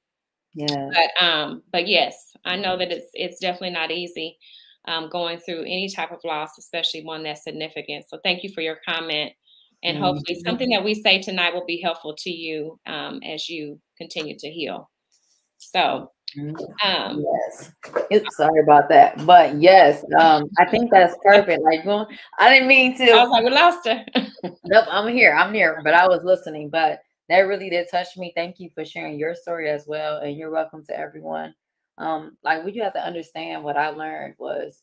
Yeah. But um, but yes, I know that it's it's definitely not easy um, going through any type of loss, especially one that's significant. So thank you for your comment. And mm-hmm. hopefully something that we say tonight will be helpful to you um, as you continue to heal. So, mm-hmm. um, yes. Oops, sorry about that, but yes, um, I think that's perfect. Like, well, I didn't mean to. I was like, we lost her. nope, I'm here. I'm here, but I was listening. But that really did touch me. Thank you for sharing your story as well, and you're welcome to everyone. Um, like what you have to understand. What I learned was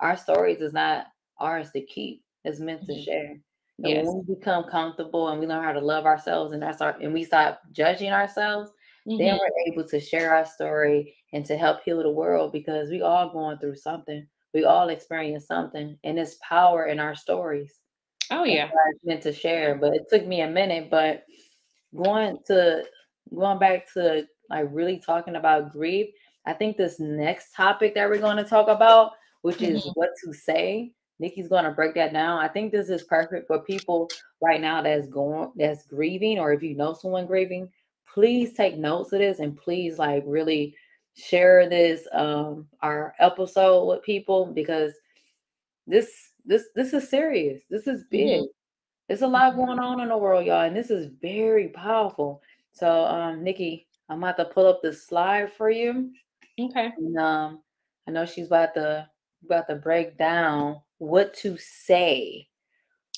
our stories is not ours to keep. It's meant to mm-hmm. share. And yes. when we become comfortable and we learn how to love ourselves, and that's our, and we stop judging ourselves, Mm-hmm. Then we're able to share our story and to help heal the world because we all going through something. We all experience something, and it's power in our stories. Oh yeah, meant to share, but it took me a minute. But going to going back to like really talking about grief, I think this next topic that we're going to talk about, which is mm-hmm. what to say. Nikki's going to break that down. I think this is perfect for people right now that's going that's grieving, or if you know someone grieving, please take notes of this and please like really share this um our episode with people because this this this is serious. This is big. Mm-hmm. There's a lot going on in the world, y'all, and this is very powerful. So um Nikki, I'm about to pull up the slide for you. Okay. And, um I know she's about to about to break down what to say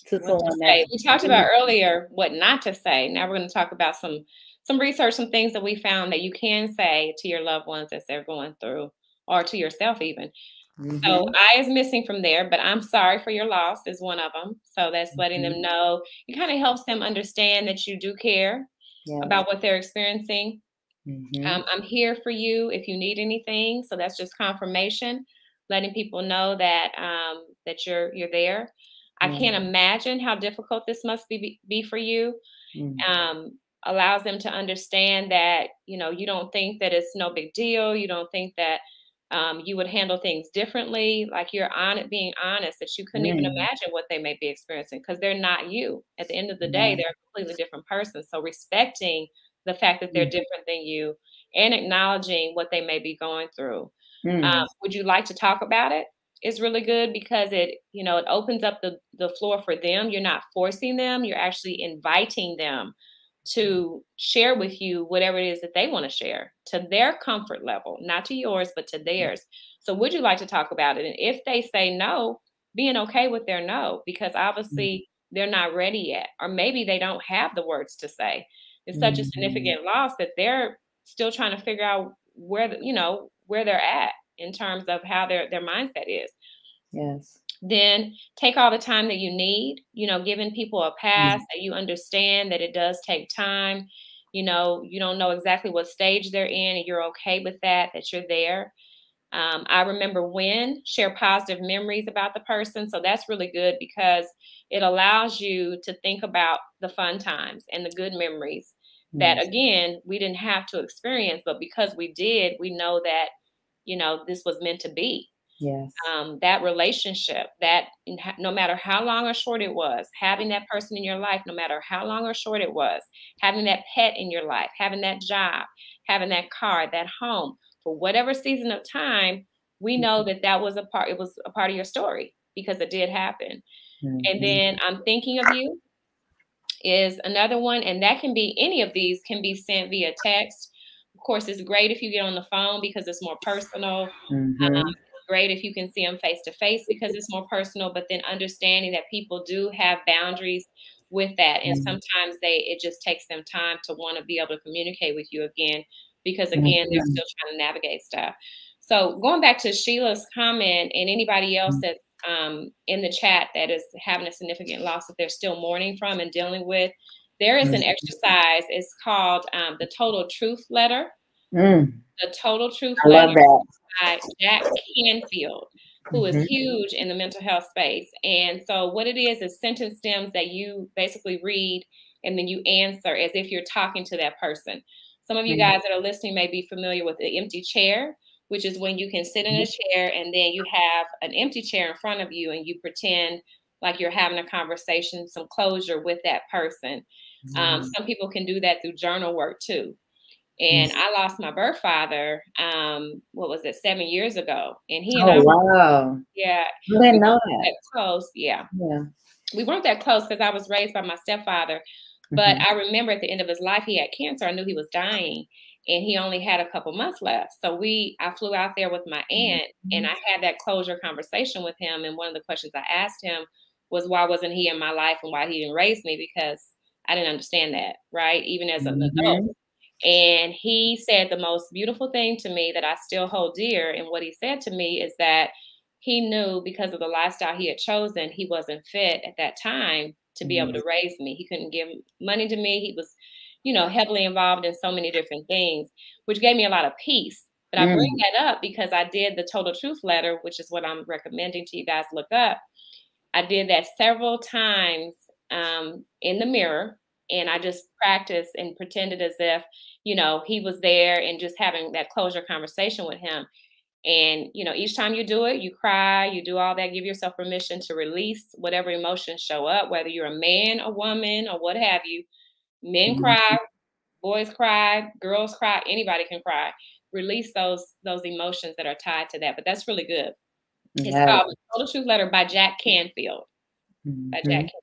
to what someone. To say. We talked about earlier what not to say. Now we're going to talk about some some research, some things that we found that you can say to your loved ones as they're going through, or to yourself even. Mm-hmm. So I is missing from there, but I'm sorry for your loss is one of them. So that's mm-hmm. letting them mm-hmm. know. It kind of helps them understand that you do care yeah. about what they're experiencing. Mm-hmm. Um, I'm here for you if you need anything. So that's just confirmation, letting people know that um, that you're you're there. I can't imagine how difficult this must be be for you. Mm-hmm. Um, allows them to understand that you know you don't think that it's no big deal you don't think that um, you would handle things differently like you're on it being honest that you couldn't mm. even imagine what they may be experiencing because they're not you at the end of the day mm. they're a completely different person so respecting the fact that they're mm. different than you and acknowledging what they may be going through um, mm. would you like to talk about it it's really good because it you know it opens up the the floor for them you're not forcing them you're actually inviting them to share with you whatever it is that they want to share to their comfort level, not to yours, but to theirs. So, would you like to talk about it? And if they say no, being okay with their no, because obviously they're not ready yet, or maybe they don't have the words to say. It's such a mm-hmm. significant loss that they're still trying to figure out where, the, you know, where they're at in terms of how their their mindset is. Yes then take all the time that you need you know giving people a pass mm-hmm. that you understand that it does take time you know you don't know exactly what stage they're in and you're okay with that that you're there. Um, i remember when share positive memories about the person so that's really good because it allows you to think about the fun times and the good memories that again we didn't have to experience but because we did we know that you know this was meant to be Yes. Um, that relationship, that no matter how long or short it was, having that person in your life, no matter how long or short it was, having that pet in your life, having that job, having that car, that home, for whatever season of time, we know mm-hmm. that that was a part. It was a part of your story because it did happen. Mm-hmm. And then I'm thinking of you is another one, and that can be any of these can be sent via text. Of course, it's great if you get on the phone because it's more personal. Mm-hmm. Um, great if you can see them face to face because it's more personal, but then understanding that people do have boundaries with that. And mm-hmm. sometimes they it just takes them time to want to be able to communicate with you again because again, they're mm-hmm. still trying to navigate stuff. So going back to Sheila's comment and anybody else that um, in the chat that is having a significant loss that they're still mourning from and dealing with, there is an mm. exercise. It's called um, the Total Truth Letter. Mm. The Total Truth I Letter by Jack Canfield, who is mm-hmm. huge in the mental health space. And so what it is is sentence stems that you basically read and then you answer as if you're talking to that person. Some of you mm-hmm. guys that are listening may be familiar with the empty chair which is when you can sit in a mm-hmm. chair and then you have an empty chair in front of you and you pretend like you're having a conversation, some closure with that person. Um, mm-hmm. Um, some people can do that through journal work too. And I lost my birth father, um, what was it, seven years ago. And he and oh, I, wow. yeah. I didn't know that. Close, yeah. Yeah. We weren't that close because I was raised by my stepfather. But mm-hmm. I remember at the end of his life, he had cancer. I knew he was dying and he only had a couple months left. So we, I flew out there with my aunt, mm-hmm. and I had that closure conversation with him. And one of the questions I asked him was, why wasn't he in my life and why he didn't raise me? Because I didn't understand that, right? Even as an mm-hmm. adult. And he said the most beautiful thing to me that I still hold dear. And what he said to me is that he knew because of the lifestyle he had chosen, he wasn't fit at that time to be mm-hmm. able to raise me. He couldn't give money to me. He was you know, heavily involved in so many different things, which gave me a lot of peace. But mm. I bring that up because I did the Total Truth Letter, which is what I'm recommending to you guys look up. I did that several times um, in the mirror, and I just practiced and pretended as if, you know, he was there and just having that closure conversation with him. And, you know, each time you do it, you cry, you do all that, give yourself permission to release whatever emotions show up, whether you're a man, a woman, or what have you Men mm-hmm. cry, boys cry, girls cry, anybody can cry. Release those those emotions that are tied to that. But that's really good. It's called Total Truth Letter by Jack Canfield. Mm-hmm. By Jack Canfield.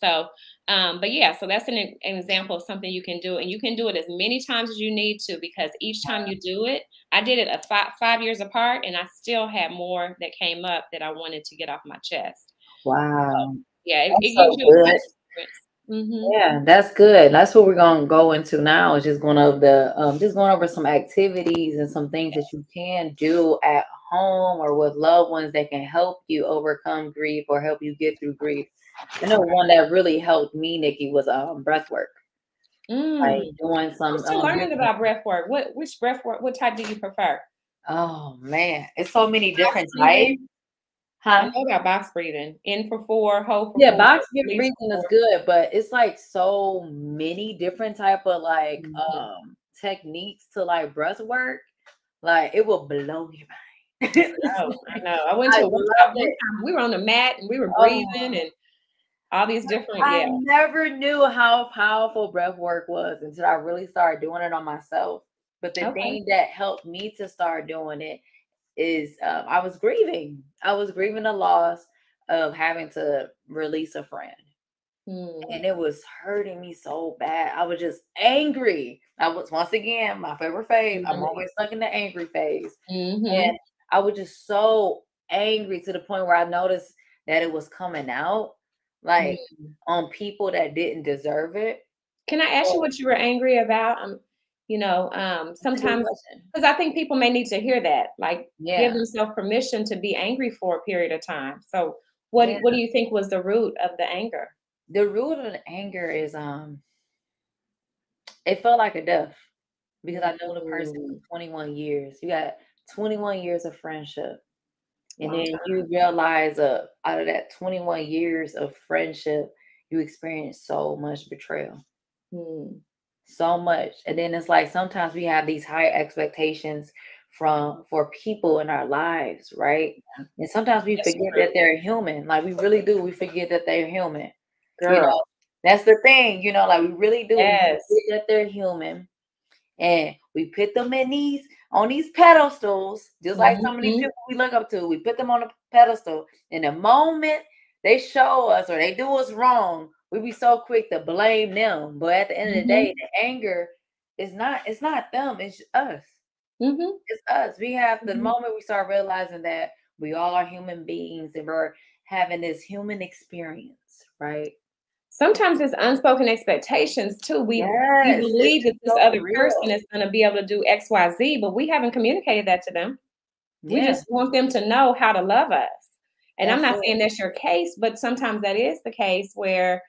So um, but yeah, so that's an, an, example of something you can do, and you can do it as many times as you need to because each time you do it, I did it a five, five years apart, and I still had more that came up that I wanted to get off my chest. Wow. So, yeah, it, it gives so you Mm-hmm. Yeah, that's good. That's what we're gonna go into now. Is just going over the um, just going over some activities and some things that you can do at home or with loved ones that can help you overcome grief or help you get through grief. I know one that really helped me, Nikki, was um breath work. Mm. Like doing some. Um, learning about breath work. What which breath work? What type do you prefer? Oh man, it's so many different types. Huh? I know about box breathing. In for four, hold for yeah, four, box breathing is good, but it's like so many different type of like mm-hmm. um techniques to like breath work. Like it will blow your mind. I know, I know. I went to I a workshop one time. We were on the mat and we were oh. breathing oh. and all these different. I yeah. never knew how powerful breath work was until I really started doing it on myself. But the okay. thing that helped me to start doing it is um, I was grieving. I was grieving the loss of having to release a friend. Mm. And it was hurting me so bad. I was just angry. I was once again my favorite phase. Mm-hmm. I'm always stuck in the angry phase. Mm-hmm. And I was just so angry to the point where I noticed that it was coming out like mm. on people that didn't deserve it. Can I ask you what you were angry about? I'm you know um sometimes because i think people may need to hear that like yeah. give themselves permission to be angry for a period of time so what yeah. what do you think was the root of the anger the root of the anger is um it felt like a death because i know the person for 21 years you got 21 years of friendship and wow. then you realize uh, out of that 21 years of friendship you experience so much betrayal hmm so much. And then it's like sometimes we have these high expectations from for people in our lives, right? And sometimes we forget that they're human. Like we really do. We forget that they're human. Girl. You know, that's the thing, you know, like we really do yes. that they're human. And we put them in these on these pedestals, just like mm-hmm. some of these mm-hmm. people we look up to. We put them on a pedestal. And the moment they show us or they do us wrong, we be so quick to blame them, but at the end mm-hmm. of the mm-hmm. day, the anger is not it's not them, it's us. Mm-hmm. It's us. We have the mm-hmm. moment we start realizing that we all are human beings and we're having this human experience, right? Sometimes it's unspoken expectations too. We, yes, we believe that this so other real. person is going to be able to do X, Y, Z, but we haven't communicated that to them. We just want them to know how to love us. And I'm not saying that's your case, but sometimes that is the case where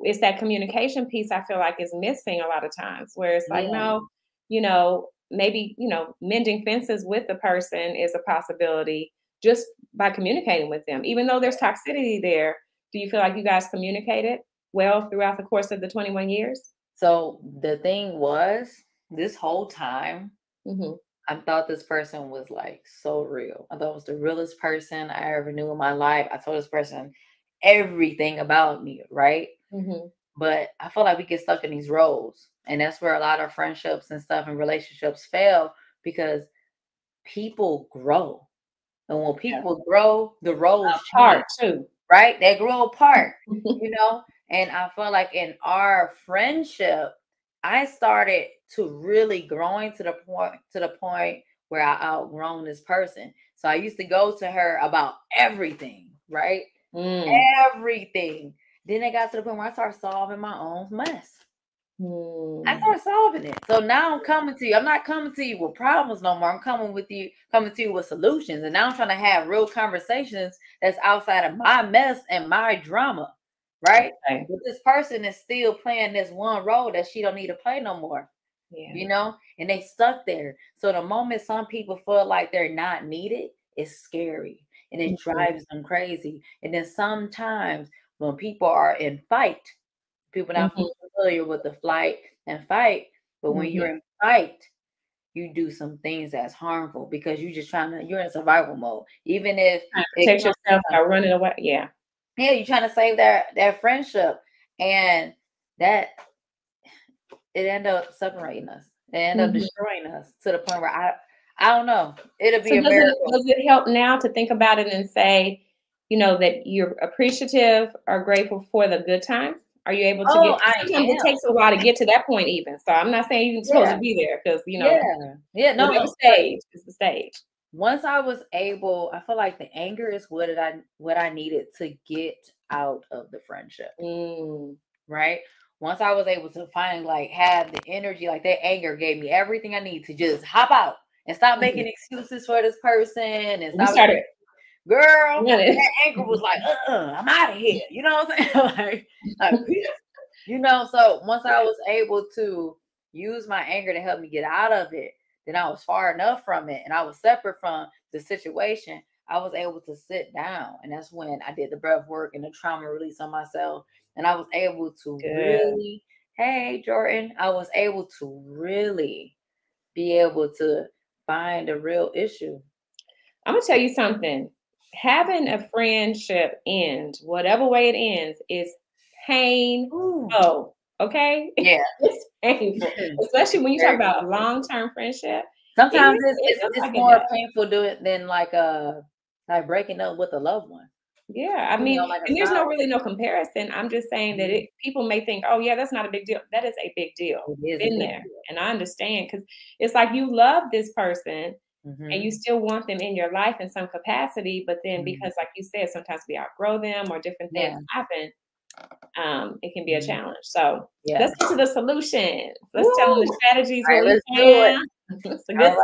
it's that communication piece I feel like is missing a lot of times, where it's like, yeah. no, you know, maybe, you know, mending fences with the person is a possibility just by communicating with them. Even though there's toxicity there, do you feel like you guys communicated well throughout the course of the 21 years? So the thing was, this whole time, mm-hmm. I thought this person was like so real. I thought it was the realest person I ever knew in my life. I told this person everything about me, right? Mm-hmm. But I feel like we get stuck in these roles. And that's where a lot of friendships and stuff and relationships fail because people grow. And when people yeah. grow, the roles apart too. Right? They grow apart, you know? And I felt like in our friendship, I started to really growing to the point to the point where I outgrown this person. So I used to go to her about everything, right? Mm. Everything. Then it got to the point where I started solving my own mess. Mm. I started solving it. So now I'm coming to you. I'm not coming to you with problems no more. I'm coming with you, coming to you with solutions. And now I'm trying to have real conversations that's outside of my mess and my drama. Right? Okay. But this person is still playing this one role that she don't need to play no more. Yeah. You know, and they stuck there. So the moment some people feel like they're not needed, it's scary and it mm-hmm. drives them crazy. And then sometimes when people are in fight, people not mm-hmm. familiar with the flight and fight, but when mm-hmm. you're in fight, you do some things that's harmful because you're just trying to you're in survival mode. Even if protect yourself by running away. Yeah. Yeah, you're trying to save their their friendship. And that it end up separating us. It end mm-hmm. up destroying us to the point where I I don't know. It'll be so a does miracle. It, does it help now to think about it and say, you know, that you're appreciative or grateful for the good times? Are you able to oh, get? Sometimes it takes a while to get to that point, even. So I'm not saying you're supposed yeah. to be there because you know. Yeah. Yeah. No. The stage is the stage. Once I was able, I feel like the anger is what did I what I needed to get out of the friendship. Mm. Right once I was able to finally like have the energy, like that anger gave me everything I need to just hop out and stop making mm-hmm. excuses for this person and stop. Started, girl, that anger was like, uh-uh, I'm out of here. You know what I'm saying? like, like, you know, so once I was able to use my anger to help me get out of it, then I was far enough from it and I was separate from the situation. I was able to sit down. And that's when I did the breath work and the trauma release on myself and I was able to Good. really, hey Jordan, I was able to really be able to find a real issue. I'm gonna tell you something. Having a friendship end, whatever way it ends, is painful. Ooh. Okay? Yeah. it's painful. Especially when you talk about a long-term friendship. Sometimes it is, it's, it's, it's like more painful do it than like a uh, like breaking up with a loved one. Yeah, I mean, you know, like and there's no really no comparison. I'm just saying that mm-hmm. it, people may think, oh yeah, that's not a big deal. That is a big deal. in there, deal. and I understand because it's like you love this person mm-hmm. and you still want them in your life in some capacity, but then mm-hmm. because, like you said, sometimes we outgrow them or different things yeah. happen. Um, it can be a mm-hmm. challenge. So yeah. let's get to the solution. Let's Woo! tell them the strategies. Right, let's do it. It's a good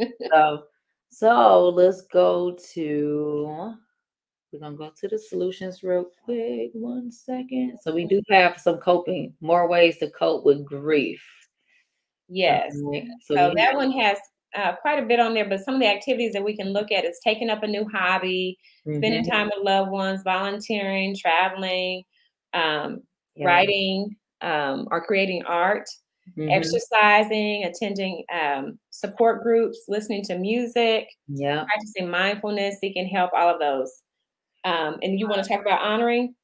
right. so, so let's go to we're gonna go to the solutions real quick. One second. So we do have some coping, more ways to cope with grief. Yes. So, so that one has uh, quite a bit on there, but some of the activities that we can look at is taking up a new hobby, mm-hmm. spending time with loved ones, volunteering, traveling, um, yeah. writing, um, or creating art, mm-hmm. exercising, attending um, support groups, listening to music, yeah, practicing mindfulness, seeking help, all of those. Um, and you want to talk about honoring?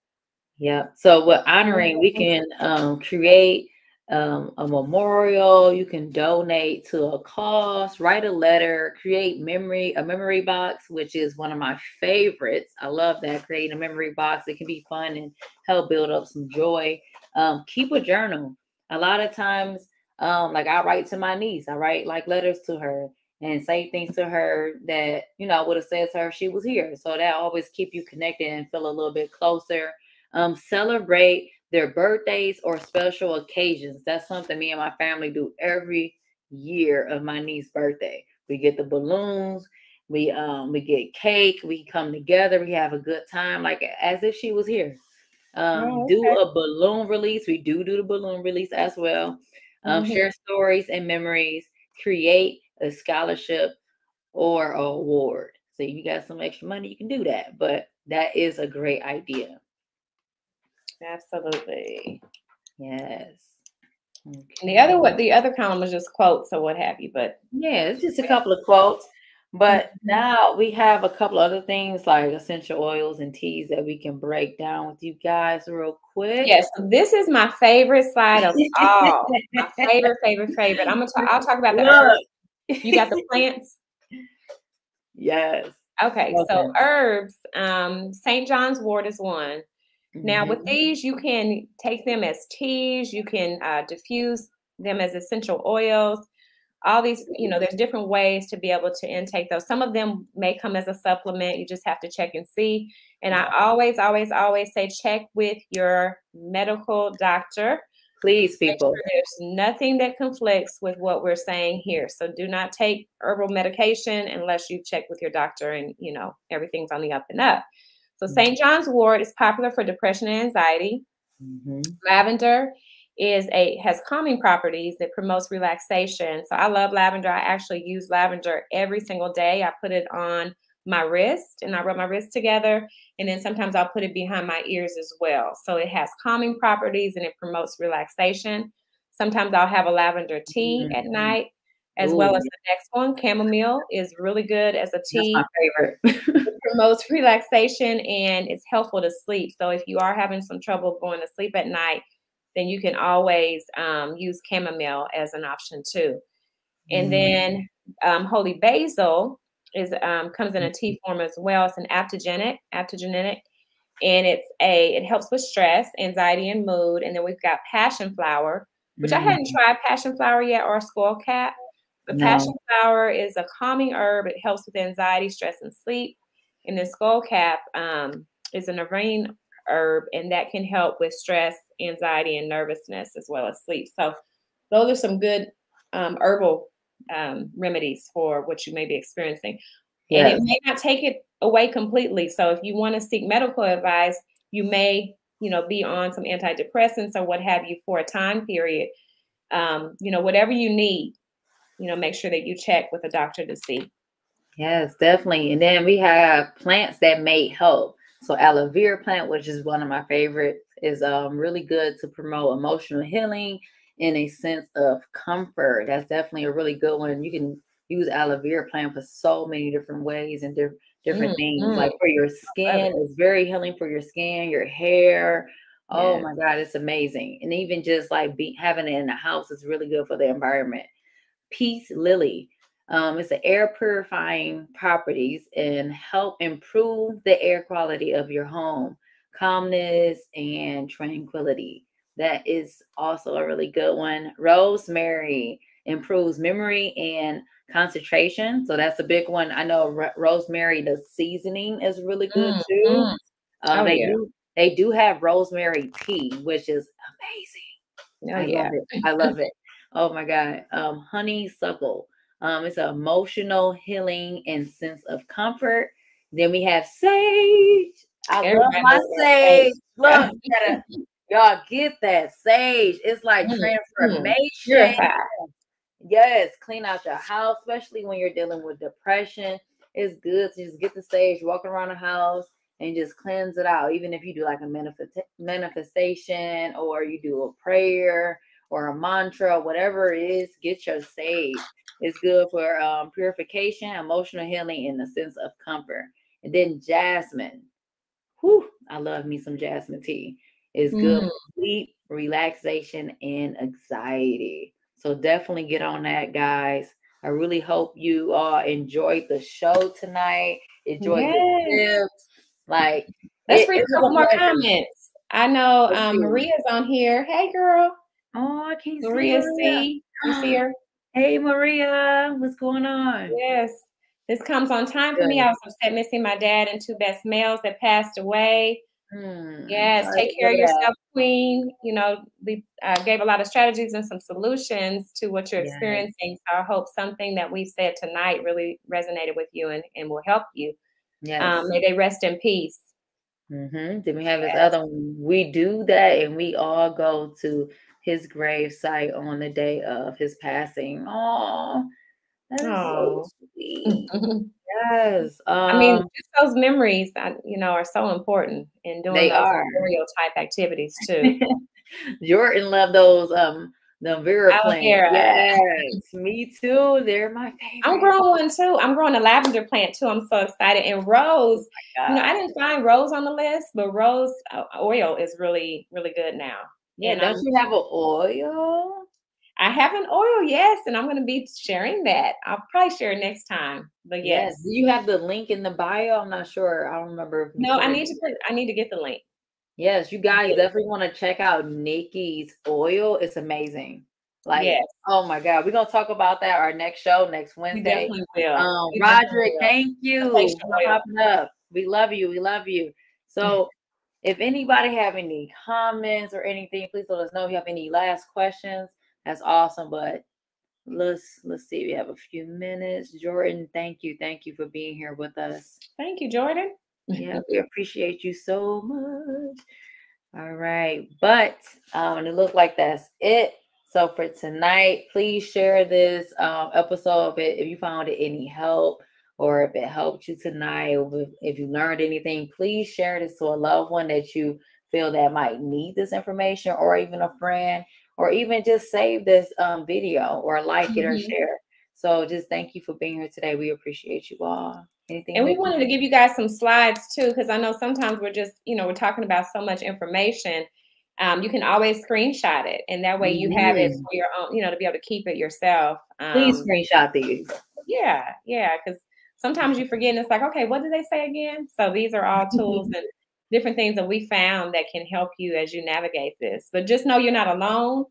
Yeah. So with honoring, we can um, create um, a memorial. You can donate to a cause, write a letter, create memory, a memory box, which is one of my favorites. I love that creating a memory box. It can be fun and help build up some joy. Um, keep a journal. A lot of times, um, like I write to my niece, I write like letters to her and say things to her that you know I would have said to her if she was here. So that always keep you connected and feel a little bit closer. Um, celebrate their birthdays or special occasions. That's something me and my family do every year of my niece's birthday. We get the balloons We um we get cake, we come together, we have a good time, like as if she was here. Um, oh, okay. do a balloon release. We do do the balloon release as well. Um, mm-hmm. Share stories and memories. Create a scholarship or a award. So you got some extra money, you can do that. But that is a great idea. Absolutely. Yes. Okay. And the other what the other column was just quotes or what have you, but yeah, it's just a couple of quotes. But mm-hmm. now we have a couple other things like essential oils and teas that we can break down with you guys real quick. Yes, this is my favorite slide of all. my favorite, favorite, favorite. I'm gonna talk. I'll talk about the herbs. You got the plants. Yes. Okay, okay. so herbs. Um, St. John's Wort is one. Now, mm-hmm. with these, you can take them as teas. You can uh, diffuse them as essential oils all these, you know, there's different ways to be able to intake those. Some of them may come as a supplement. You just have to check and see. And I always, always, always say check with your medical doctor. Please, people. Sure there's nothing that conflicts with what we're saying here. So do not take herbal medication unless you check with your doctor and, you know, everything's on the up and up. So. St. John's wort is popular for depression and anxiety. Mm-hmm. Lavender is a has calming properties that promotes relaxation. So I love lavender. I actually use lavender every single day. I put it on my wrist and I rub my wrist together. And then sometimes I'll put it behind my ears as well. So it has calming properties and it promotes relaxation. Sometimes I'll have a lavender tea mm-hmm. at night, as Ooh. well as the next one. Chamomile is really good as a tea. That's my favorite. promotes relaxation and it's helpful to sleep. So if you are having some trouble going to sleep at night, then you can always um, use chamomile as an option too. And mm. then um, holy basil is um, comes in a tea form as well. It's an adaptogenic, adaptogenic, and it's a it helps with stress, anxiety, and mood. And then we've got passion flower, which mm. I hadn't mm. tried passion flower yet, or skullcap. But no. passion flower is a calming herb. It helps with anxiety, stress, and sleep. And then skullcap um, is a nervine herb, and that can help with stress, anxiety, and nervousness as well as sleep. So, those are some good um, herbal um, remedies for what you may be experiencing. Yes. And it may not take it away completely. So, if you want to seek medical advice, you may, you know, be on some antidepressants or what have you for a time period. Um, you know, whatever you need, you know, make sure that you check with a doctor to see. Yes, definitely. And then we have plants that may help. So aloe vera plant, which is one of my favorites, is um, really good to promote emotional healing and a sense of comfort. That's definitely a really good one. You can use aloe vera plant for so many different ways and di- different mm, things. Mm. Like for your skin, it's very healing for your skin, your hair. Oh yeah. my God, it's amazing. And even just like be, having it in the house is really good for the environment. Peace lily. Um, it's an air purifying properties and help improve the air quality of your home, calmness and tranquility. That is also a really good one. Rosemary improves memory and concentration. So that's a big one. I know rosemary, the seasoning is really good mm, too. Mm. Um, oh, they, yeah. do, they do have rosemary tea, which is amazing. Oh, I yeah. love it. I love it. Oh my God. Um, honeysuckle um, it's an emotional healing and sense of comfort. Then we have sage. I Everybody love my sage. Look, y'all get that sage. It's like mm-hmm. transformation. Yes, clean out your house, especially when you're dealing with depression. It's good to just get the sage, walk around the house, and just cleanse it out. Even if you do like a manifest- manifestation or you do a prayer or a mantra, whatever it is, get your sage. It's good for um, purification, emotional healing, and a sense of comfort. And then jasmine. Whew, I love me some jasmine tea. It's good mm. for sleep, relaxation, and anxiety. So definitely get on that, guys. I really hope you all enjoyed the show tonight. Enjoyed yes. the tips. Like, let's read a couple more comments. I know um, Maria's on here. Hey, girl. Oh, I can't Maria see Maria. C. You see her? Hey, Maria. What's going on? Yes. This comes on time for me. I was upset missing my dad and two best males that passed away. Mm, yes, take care of yourself, Queen. You know, we uh, gave a lot of strategies and some solutions to what you're experiencing. So I hope something that we said tonight really resonated with you and, and will help you. Yes. Um, may they rest in peace. Mm-hmm. Then we have yes. this other one. We do that and we all go to his grave site on the day of his passing. Oh, that's so sweet. yes. Um, I mean, um just those memories, you know, are so important in doing they those are. memorial type activities too. Jordan loved those um the Vera plant. Yes, me too. They're my favorite. I'm growing one too. I'm growing a lavender plant too. I'm so excited. And rose, oh you know, I didn't find rose on the list, but rose uh, oil is really, really good now. Yeah, don't you have an oil? I have an oil, yes, and I'm going to be sharing that. I'll probably share it next time. But yes. yes. Do you have the link in the bio? I'm not sure. I don't remember. No, I need to put. I need to get the link. Yes, you guys definitely want to check out Nikki's oil. It's amazing. Like, yes. oh my God, we're gonna talk about that our next show next Wednesday. We um, we Roderick, thank you for popping up. We love you. We love you. So, if anybody have any comments or anything, please let us know. If you have any last questions, that's awesome. But let's let's see. If we have a few minutes. Jordan, thank you, thank you for being here with us. Thank you, Jordan. Yeah, we appreciate you so much. All right, but um, it looks like that's it. So for tonight, please share this um, episode if you found it any help or if it helped you tonight, if you learned anything, please share this to a loved one that you feel that might need this information, or even a friend, or even just save this um, video or like mm-hmm. it or mm-hmm. share. So just thank you for being here today. We appreciate you all. Anything and we wanted to give you guys some slides too, because I know sometimes we're just, you know, we're talking about so much information. Um, you can always screenshot it, and that way you mm-hmm. have it mm-hmm. for your own, you know, to be able to keep it yourself. Um, Please screenshot these. Yeah, yeah, because sometimes you forget, and it's like, okay, what did they say again? So these are all tools and different things that we found that can help you as you navigate this. But just know you're not alone.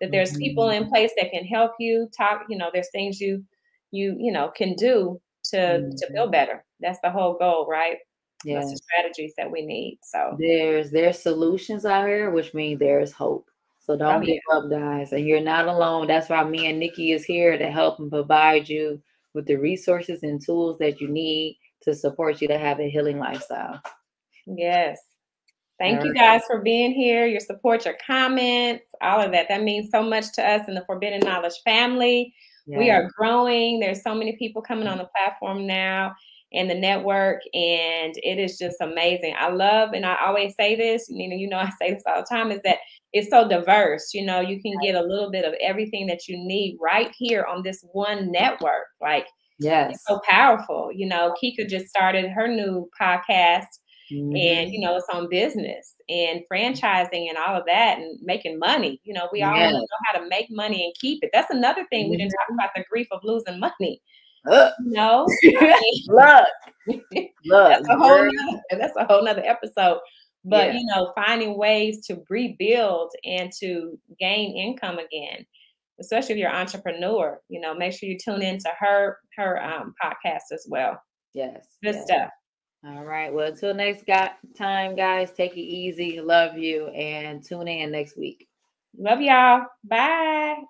That there's mm-hmm. people in place that can help you talk. You know, there's things you you you know can do to mm-hmm. to feel better. That's the whole goal, right? Yeah. That's the strategies that we need. So there's there's solutions out here, which means there's hope. So don't oh, give yeah. up, guys. And you're not alone. That's why me and Nikki is here to help and provide you with the resources and tools that you need to support you to have a healing lifestyle. Yes. Thank you guys for being here, your support, your comments, all of that. That means so much to us in the Forbidden Knowledge family. Yeah. We are growing. There's so many people coming on the platform now and the network, and it is just amazing. I love, and I always say this, you know, you know, I say this all the time, is that it's so diverse. You know, you can get a little bit of everything that you need right here on this one network. Like, yes, it's so powerful. You know, Kika just started her new podcast Mm-hmm. And you know, it's on business and franchising and all of that and making money. You know, we all know how to make money and keep it. That's another thing mm-hmm. we didn't talk mm-hmm. about the grief of losing money. No, look, look, that's a whole nother, that's a whole nother episode. But yeah. you know, finding ways to rebuild and to gain income again, especially if you're an entrepreneur. You know, make sure you tune into her her um, podcast as well. Yes, good yes. stuff. All right. Well, until next time, guys, take it easy. Love you and tune in next week. Love y'all. Bye.